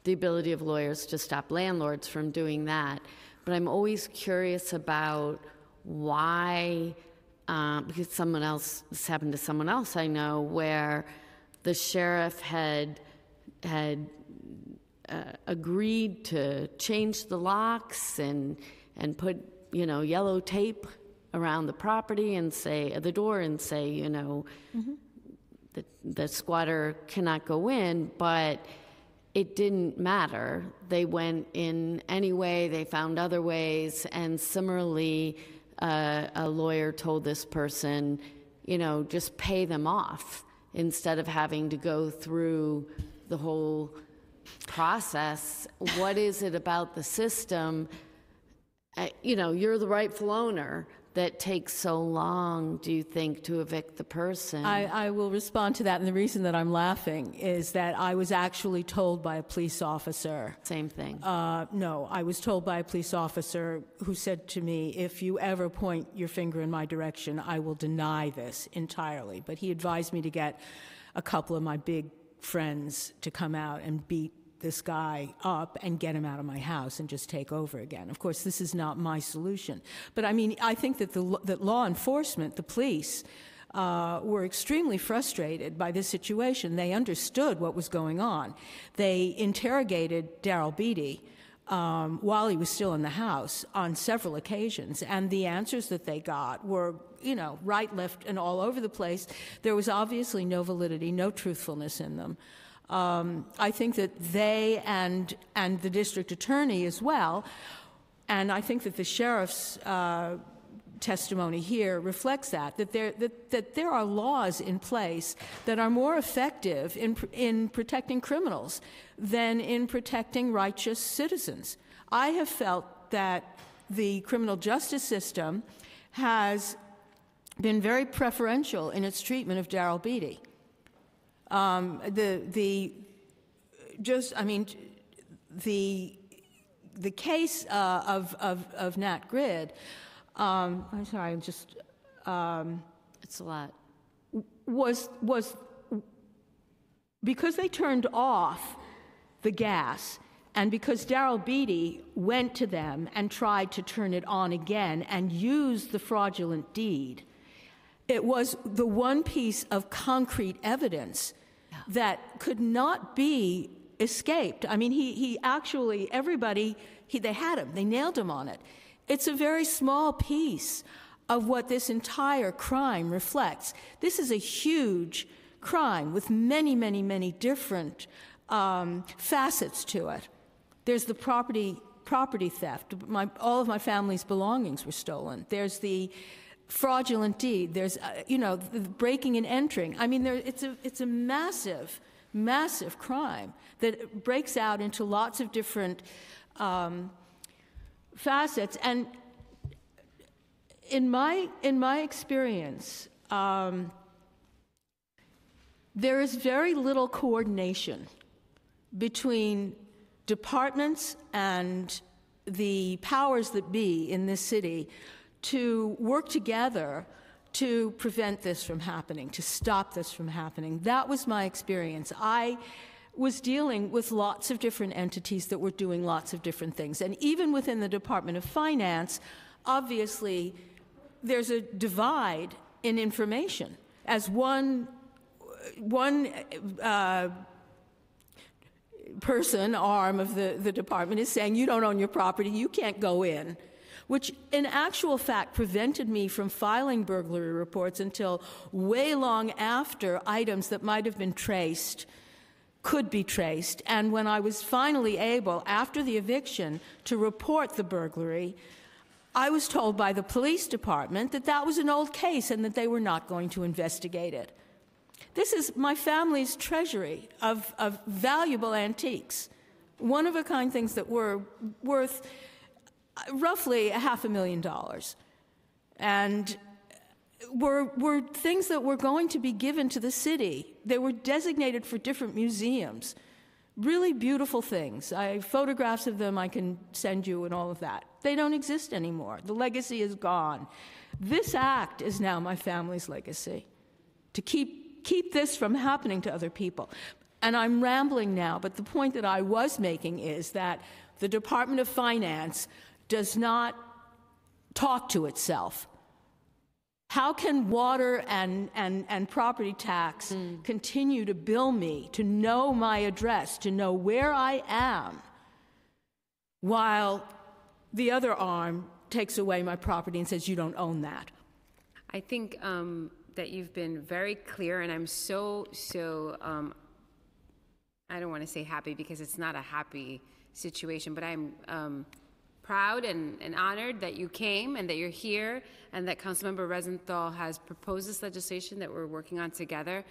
the ability of lawyers to stop landlords from doing that. But I'm always curious about why, uh, because someone else, this happened to someone else I know, where the sheriff had had uh, agreed to change the locks and and put you know yellow tape around the property and say, the door and say, you know, mm-hmm. the, the squatter cannot go in, but it didn't matter. They went in anyway, they found other ways, and similarly, uh, a lawyer told this person, you know, just pay them off instead of having to go through the whole process. what is it about the system? Uh, you know, you're the rightful owner, that takes so long, do you think, to evict the person? I, I will respond to that, and the reason that I'm laughing is that I was actually told by a police officer. Same thing. Uh, no, I was told by a police officer who said to me, if you ever point your finger in my direction, I will deny this entirely. But he advised me to get a couple of my big friends to come out and beat this guy up and get him out of my house and just take over again. Of course, this is not my solution. But I mean, I think that, the, that law enforcement, the police, uh, were extremely frustrated by this situation. They understood what was going on. They interrogated Daryl Beatty um, while he was still in the house on several occasions, and the answers that they got were, you know, right, left, and all over the place. There was obviously no validity, no truthfulness in them. Um, I think that they and and the district attorney as well, and I think that the sheriff's uh, testimony here reflects that that there that, that there are laws in place that are more effective in in protecting criminals than in protecting righteous citizens. I have felt that the criminal justice system has been very preferential in its treatment of Daryl Beatty. Um, the the just I mean the the case uh, of, of of Nat Grid. Um, I'm sorry, I'm just um, It's a lot. was was because they turned off the gas and because Daryl Beatty went to them and tried to turn it on again and used the fraudulent deed, it was the one piece of concrete evidence that could not be escaped. I mean, he, he actually, everybody, he, they had him, they nailed him on it. It's a very small piece of what this entire crime reflects. This is a huge crime with many, many, many different um, facets to it. There's the property property theft. My, all of my family's belongings were stolen. There's the fraudulent deed. There's uh, you know the breaking and entering. I mean, there, it's a it's a massive, massive crime that breaks out into lots of different um, facets. And in my in my experience. Um, there is very little coordination between departments and the powers that be in this city to work together to prevent this from happening, to stop this from happening. That was my experience. I was dealing with lots of different entities that were doing lots of different things. And even within the Department of Finance, obviously, there's a divide in information. As one, one uh, person, arm of the, the department, is saying, You don't own your property, you can't go in. Which, in actual fact, prevented me from filing burglary reports until way long after items that might have been traced could be traced. And when I was finally able, after the eviction, to report the burglary, I was told by the police department that that was an old case and that they were not going to investigate it. This is my family's treasury of, of valuable antiques, one of a kind things that were worth roughly a half a million dollars. And were, were things that were going to be given to the city. They were designated for different museums. Really beautiful things. I photographs of them I can send you and all of that. They don't exist anymore. The legacy is gone. This act is now my family's legacy. To keep keep this from happening to other people. And I'm rambling now, but the point that I was making is that the Department of Finance does not talk to itself. How can water and, and, and property tax Hmm. continue to bill me, to know my address, to know where I am, while the other arm takes away my property and says, You don't own that? I think um, that you've been very clear, and I'm so, so, um, I don't want to say happy because it's not a happy situation, but I'm um, proud and, and honored that you came and that you're here and that Councilmember Rosenthal has proposed this legislation that we're working on together.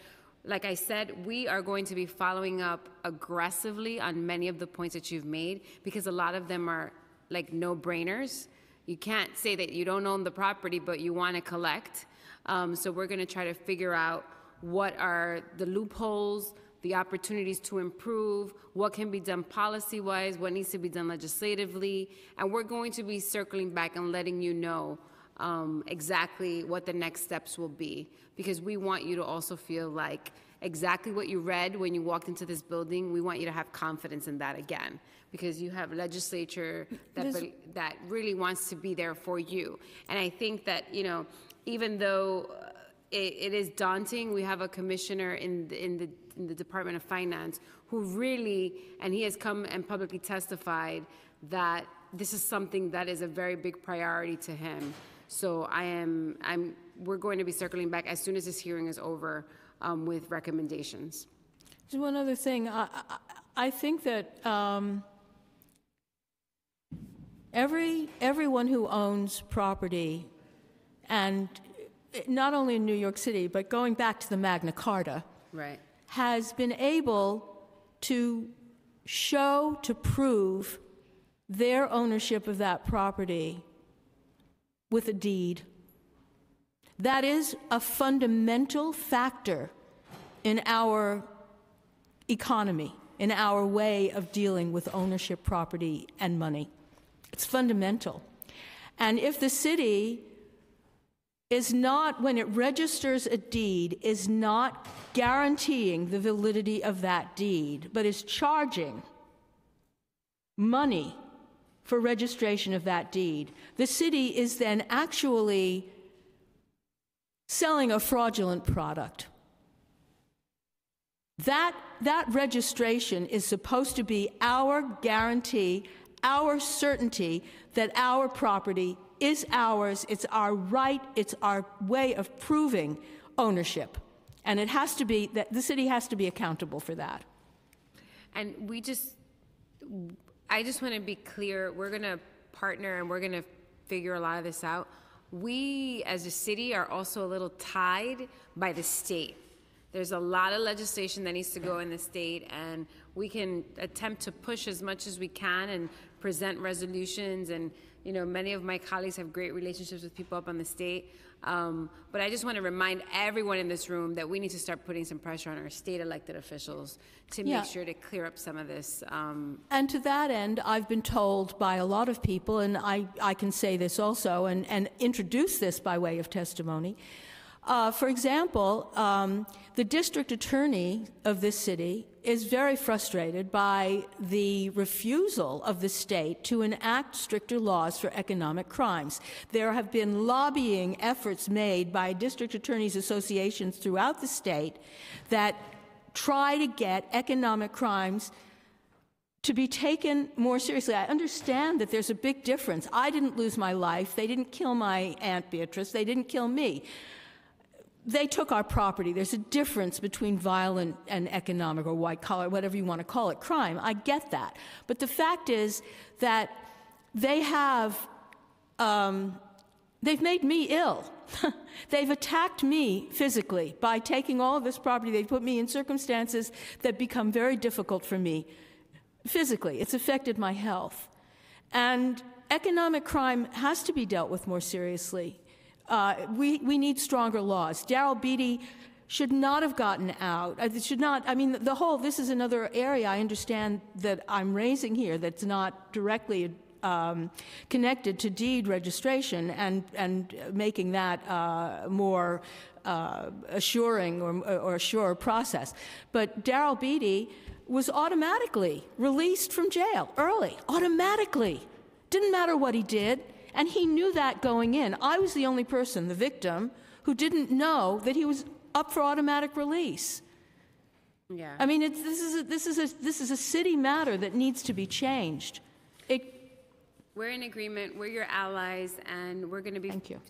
Like I said, we are going to be following up aggressively on many of the points that you've made because a lot of them are like no brainers. you can't say that you don't own the property, but you want to collect. Um, so we're going to try to figure out what are the loopholes, the opportunities to improve, what can be done policy-wise, what needs to be done legislatively, and we're going to be circling back and letting you know um, exactly what the next steps will be, because we want you to also feel like exactly what you read when you walked into this building, we want you to have confidence in that again, because you have legislature that, be- that really wants to be there for you. And I think that, you know, even though uh, it, it is daunting, we have a commissioner in, the- in the, in the Department of Finance who really, and he has come and publicly testified that this is something that is a very big priority to him. So I am, I'm, we're going to be circling back as soon as this hearing is over um, with recommendations. Just one other thing. I, I, I think that um, every everyone who owns property, and not only in New York City, but going back to the Magna Carta, Right. Has been able to show, to prove their ownership of that property with a deed. That is a fundamental factor in our economy, in our way of dealing with ownership, property, and money. It's fundamental. And if the city is not, when it registers a deed, is not guaranteeing the validity of that deed, but is charging money for registration of that deed, the city is then actually selling a fraudulent product. That, that registration is supposed to be our guarantee, our certainty that our property is ours, it's our right, it's our way of proving ownership. And it has to be, that the city has to be accountable for that. And we just, I just want to be clear, we're going to partner and we're going to figure a lot of this out. We, as a city, are also a little tied by the state. There's a lot of legislation that needs to go in the state, and we can attempt to push as much as we can and present resolutions. And, you know, many of my colleagues have great relationships with people up on the state. Um, but I just want to remind everyone in this room that we need to start putting some pressure on our state elected officials to Yeah. make sure to clear up some of this. Um, And to that end, I've been told by a lot of people, and I, I can say this also and, and introduce this by way of testimony. Uh, for example, um, the district attorney of this city is very frustrated by the refusal of the state to enact stricter laws for economic crimes. There have been lobbying efforts made by district attorneys associations throughout the state that try to get economic crimes to be taken more seriously. I understand that there's a big difference. I didn't lose my life. They didn't kill my Aunt Beatrice. They didn't kill me. They took our property. There's a difference between violent and economic or white collar, whatever you want to call it, crime. I get that. But the fact is that they have um, they've made me ill. they've attacked me physically by taking all of this property. They've put me in circumstances that become very difficult for me physically. It's affected my health. And economic crime has to be dealt with more seriously. Uh, we, we need stronger laws. Daryl Beatty should not have gotten out. Uh, it should not, I mean, the whole, this is another area I understand that I'm raising here that's not directly um, connected to deed registration and, and making that uh, more uh, assuring or, or a sure process. But Daryl Beatty was automatically released from jail early, automatically. Didn't matter what he did, and he knew that going in. I was the only person, the victim, who didn't know that he was up for automatic release. yeah. I mean, it's, this, is a, this, is a, this is a city matter that needs to be changed. It, We're in agreement, we're your allies, and we're going to be, Thank you.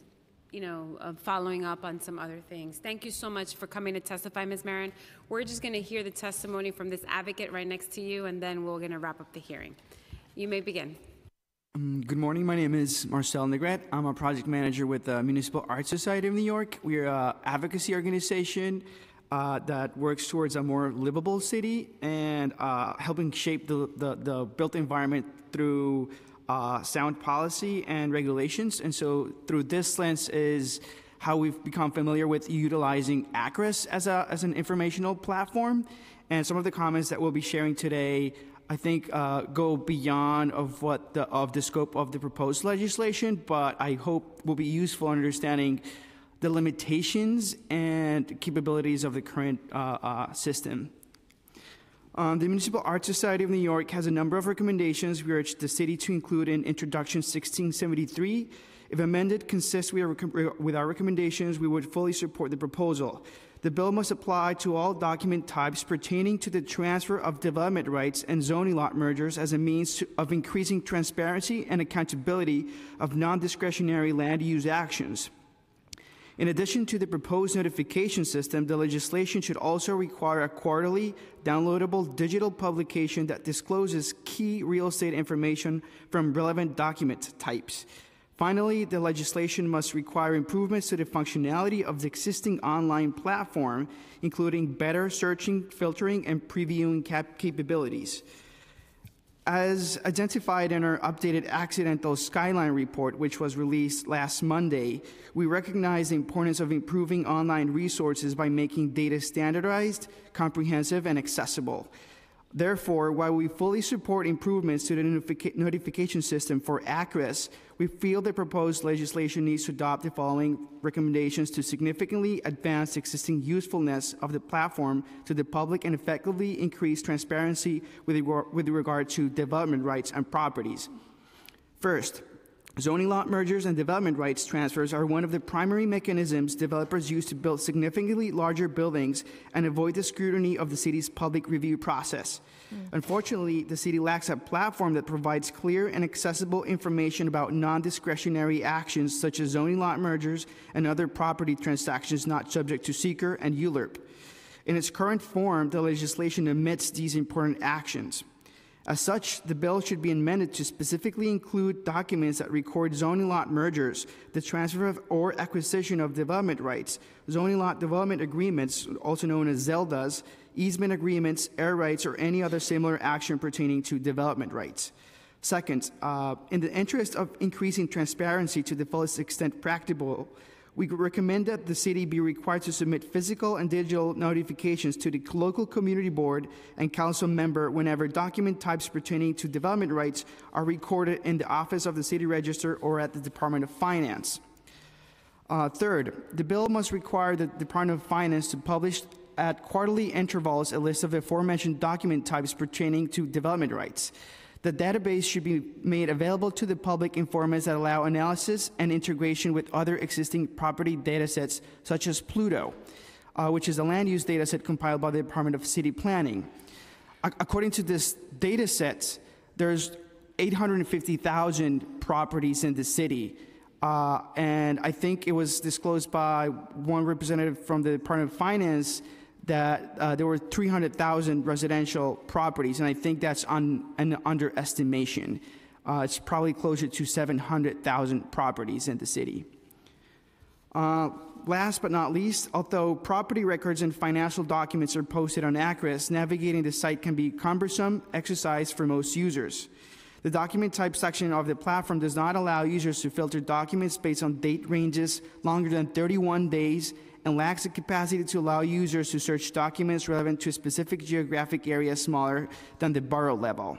you know, uh, following up on some other things. Thank you so much for coming to testify, Ms. Merin. We're just going to hear the testimony from this advocate right next to you, and then we're going to wrap up the hearing. You may begin. Um, Good morning. My name is Marcel Negret. I'm a project manager with the Municipal Art Society of New York. We're an advocacy organization uh, that works towards a more livable city and uh, helping shape the, the, the built environment through uh, sound policy and regulations. And so through this lens is how we've become familiar with utilizing ACRIS as, a, as an informational platform. And some of the comments that we'll be sharing today, I think, uh, go beyond of what the, of the scope of the proposed legislation, but I hope will be useful in understanding the limitations and capabilities of the current uh, uh, system. Um, the Municipal Art Society of New York has a number of recommendations we urge the city to include in Introduction 1673. If amended consistent with with our recommendations, we would fully support the proposal. The bill must apply to all document types pertaining to the transfer of development rights and zoning lot mergers as a means to, of increasing transparency and accountability of non discretionary land use actions. In addition to the proposed notification system, the legislation should also require a quarterly downloadable digital publication that discloses key real estate information from relevant document types. Finally, the legislation must require improvements to the functionality of the existing online platform, including better searching, filtering, and previewing cap- capabilities. As identified in our updated accidental skyline report, which was released last Monday, we recognize the importance of improving online resources by making data standardized, comprehensive, and accessible. Therefore, while we fully support improvements to the notifica- notification system for ACRIS, we feel the proposed legislation needs to adopt the following recommendations to significantly advance existing usefulness of the platform to the public and effectively increase transparency with regard to development rights and properties. First, Zoning lot mergers and development rights transfers are one of the primary mechanisms developers use to build significantly larger buildings and avoid the scrutiny of the city's public review process. Hmm. Unfortunately, the city lacks a platform that provides clear and accessible information about non discretionary actions such as zoning lot mergers and other property transactions not subject to CEQR and ULURP. In its current form, the legislation omits these important actions. As such, the bill should be amended to specifically include documents that record zoning lot mergers, the transfer of or acquisition of development rights, zoning lot development agreements, also known as ZELDAs, easement agreements, air rights, or any other similar action pertaining to development rights. Second, uh, in the interest of increasing transparency to the fullest extent practicable, we recommend that the city be required to submit physical and digital notifications to the local community board and council member whenever document types pertaining to development rights are recorded in the office of the city register or at the Department of Finance. Uh, third, the bill must require the Department of Finance to publish at quarterly intervals a list of aforementioned document types pertaining to development rights. The database should be made available to the public in formats that allow analysis and integration with other existing property datasets, such as Pluto, uh, which is a land use dataset compiled by the Department of City Planning. A- according to this dataset, there's 850,000 properties in the city. Uh, and I think it was disclosed by one representative from the Department of Finance that uh, there were 300,000 residential properties, and I think that's on, an underestimation. Uh, it's probably closer to 700,000 properties in the city. Uh, last but not least, although property records and financial documents are posted on ACRIS, navigating the site can be cumbersome exercise for most users. The document type section of the platform does not allow users to filter documents based on date ranges longer than 31 days and lacks the capacity to allow users to search documents relevant to a specific geographic area smaller than the borough level.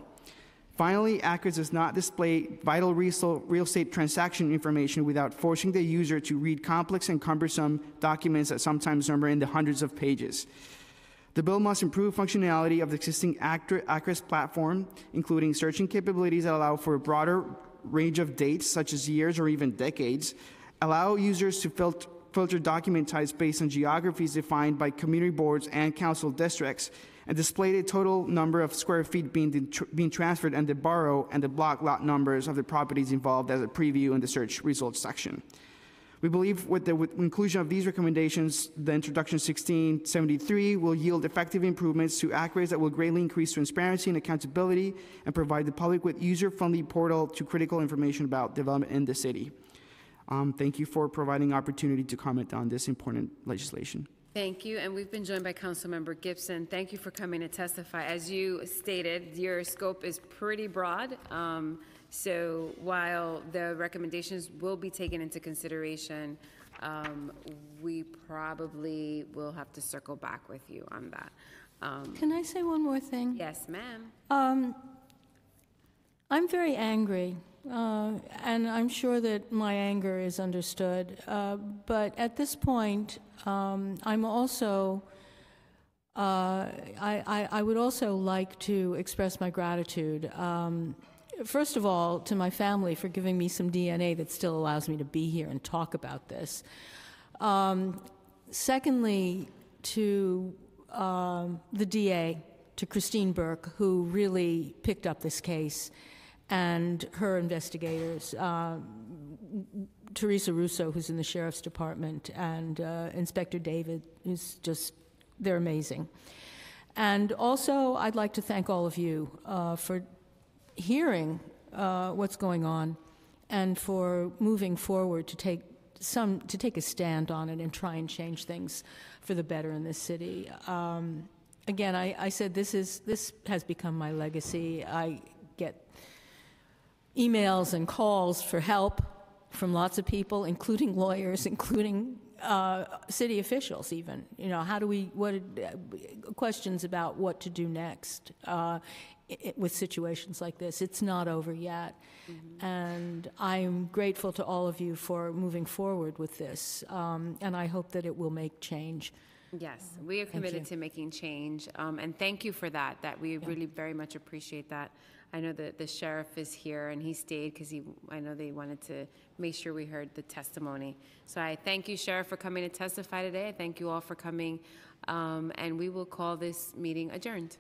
Finally, ACRIS does not display vital real estate transaction information without forcing the user to read complex and cumbersome documents that sometimes number in the hundreds of pages. The bill must improve functionality of the existing ACRIS platform, including searching capabilities that allow for a broader range of dates, such as years or even decades, allow users to filter filter document types based on geographies defined by community boards and council districts, and display the total number of square feet being, being transferred and the borough and the block lot numbers of the properties involved as a preview in the search results section. We believe with the with inclusion of these recommendations, the introduction 1673 will yield effective improvements to ACRIS that will greatly increase transparency and accountability and provide the public with user-friendly portal to critical information about development in the city. Um, thank you for providing opportunity to comment on this important legislation. Thank you, and we've been joined by Councilmember Gibson. Thank you for coming to testify. As you stated, your scope is pretty broad. Um, So while the recommendations will be taken into consideration, um, we probably will have to circle back with you on that. Um, Can I say one more thing? Yes, ma'am. Um, I'm very angry, uh, and I'm sure that my anger is understood. Uh, but at this point, um, I'm also, uh, I, I, I would also like to express my gratitude. Um, first of all, to my family for giving me some DNA that still allows me to be here and talk about this. Um, secondly, to um, the DA, to Christine Burke, who really picked up this case, and her investigators, uh, Teresa Russo, who's in the sheriff's department, and uh, Inspector David, who's just, they're amazing. And also, I'd like to thank all of you uh, for hearing uh, what's going on and for moving forward to take some to take a stand on it and try and change things for the better in this city. Um, again, I, I said this is this has become my legacy. I emails and calls for help from lots of people, including lawyers, including uh, city officials, even. You know, how do we, what, uh, questions about what to do next uh, i- i- with situations like this. It's not over yet. And I'm grateful to all of you for moving forward with this. Um, and I hope that it will make change. Yes, we are committed to making change, um, and thank you for that, that we really very much appreciate that. I know that the sheriff is here, and he stayed because he, I know they wanted to make sure we heard the testimony. So I thank you, Sheriff, for coming to testify today. I thank you all for coming, um, and we will call this meeting adjourned.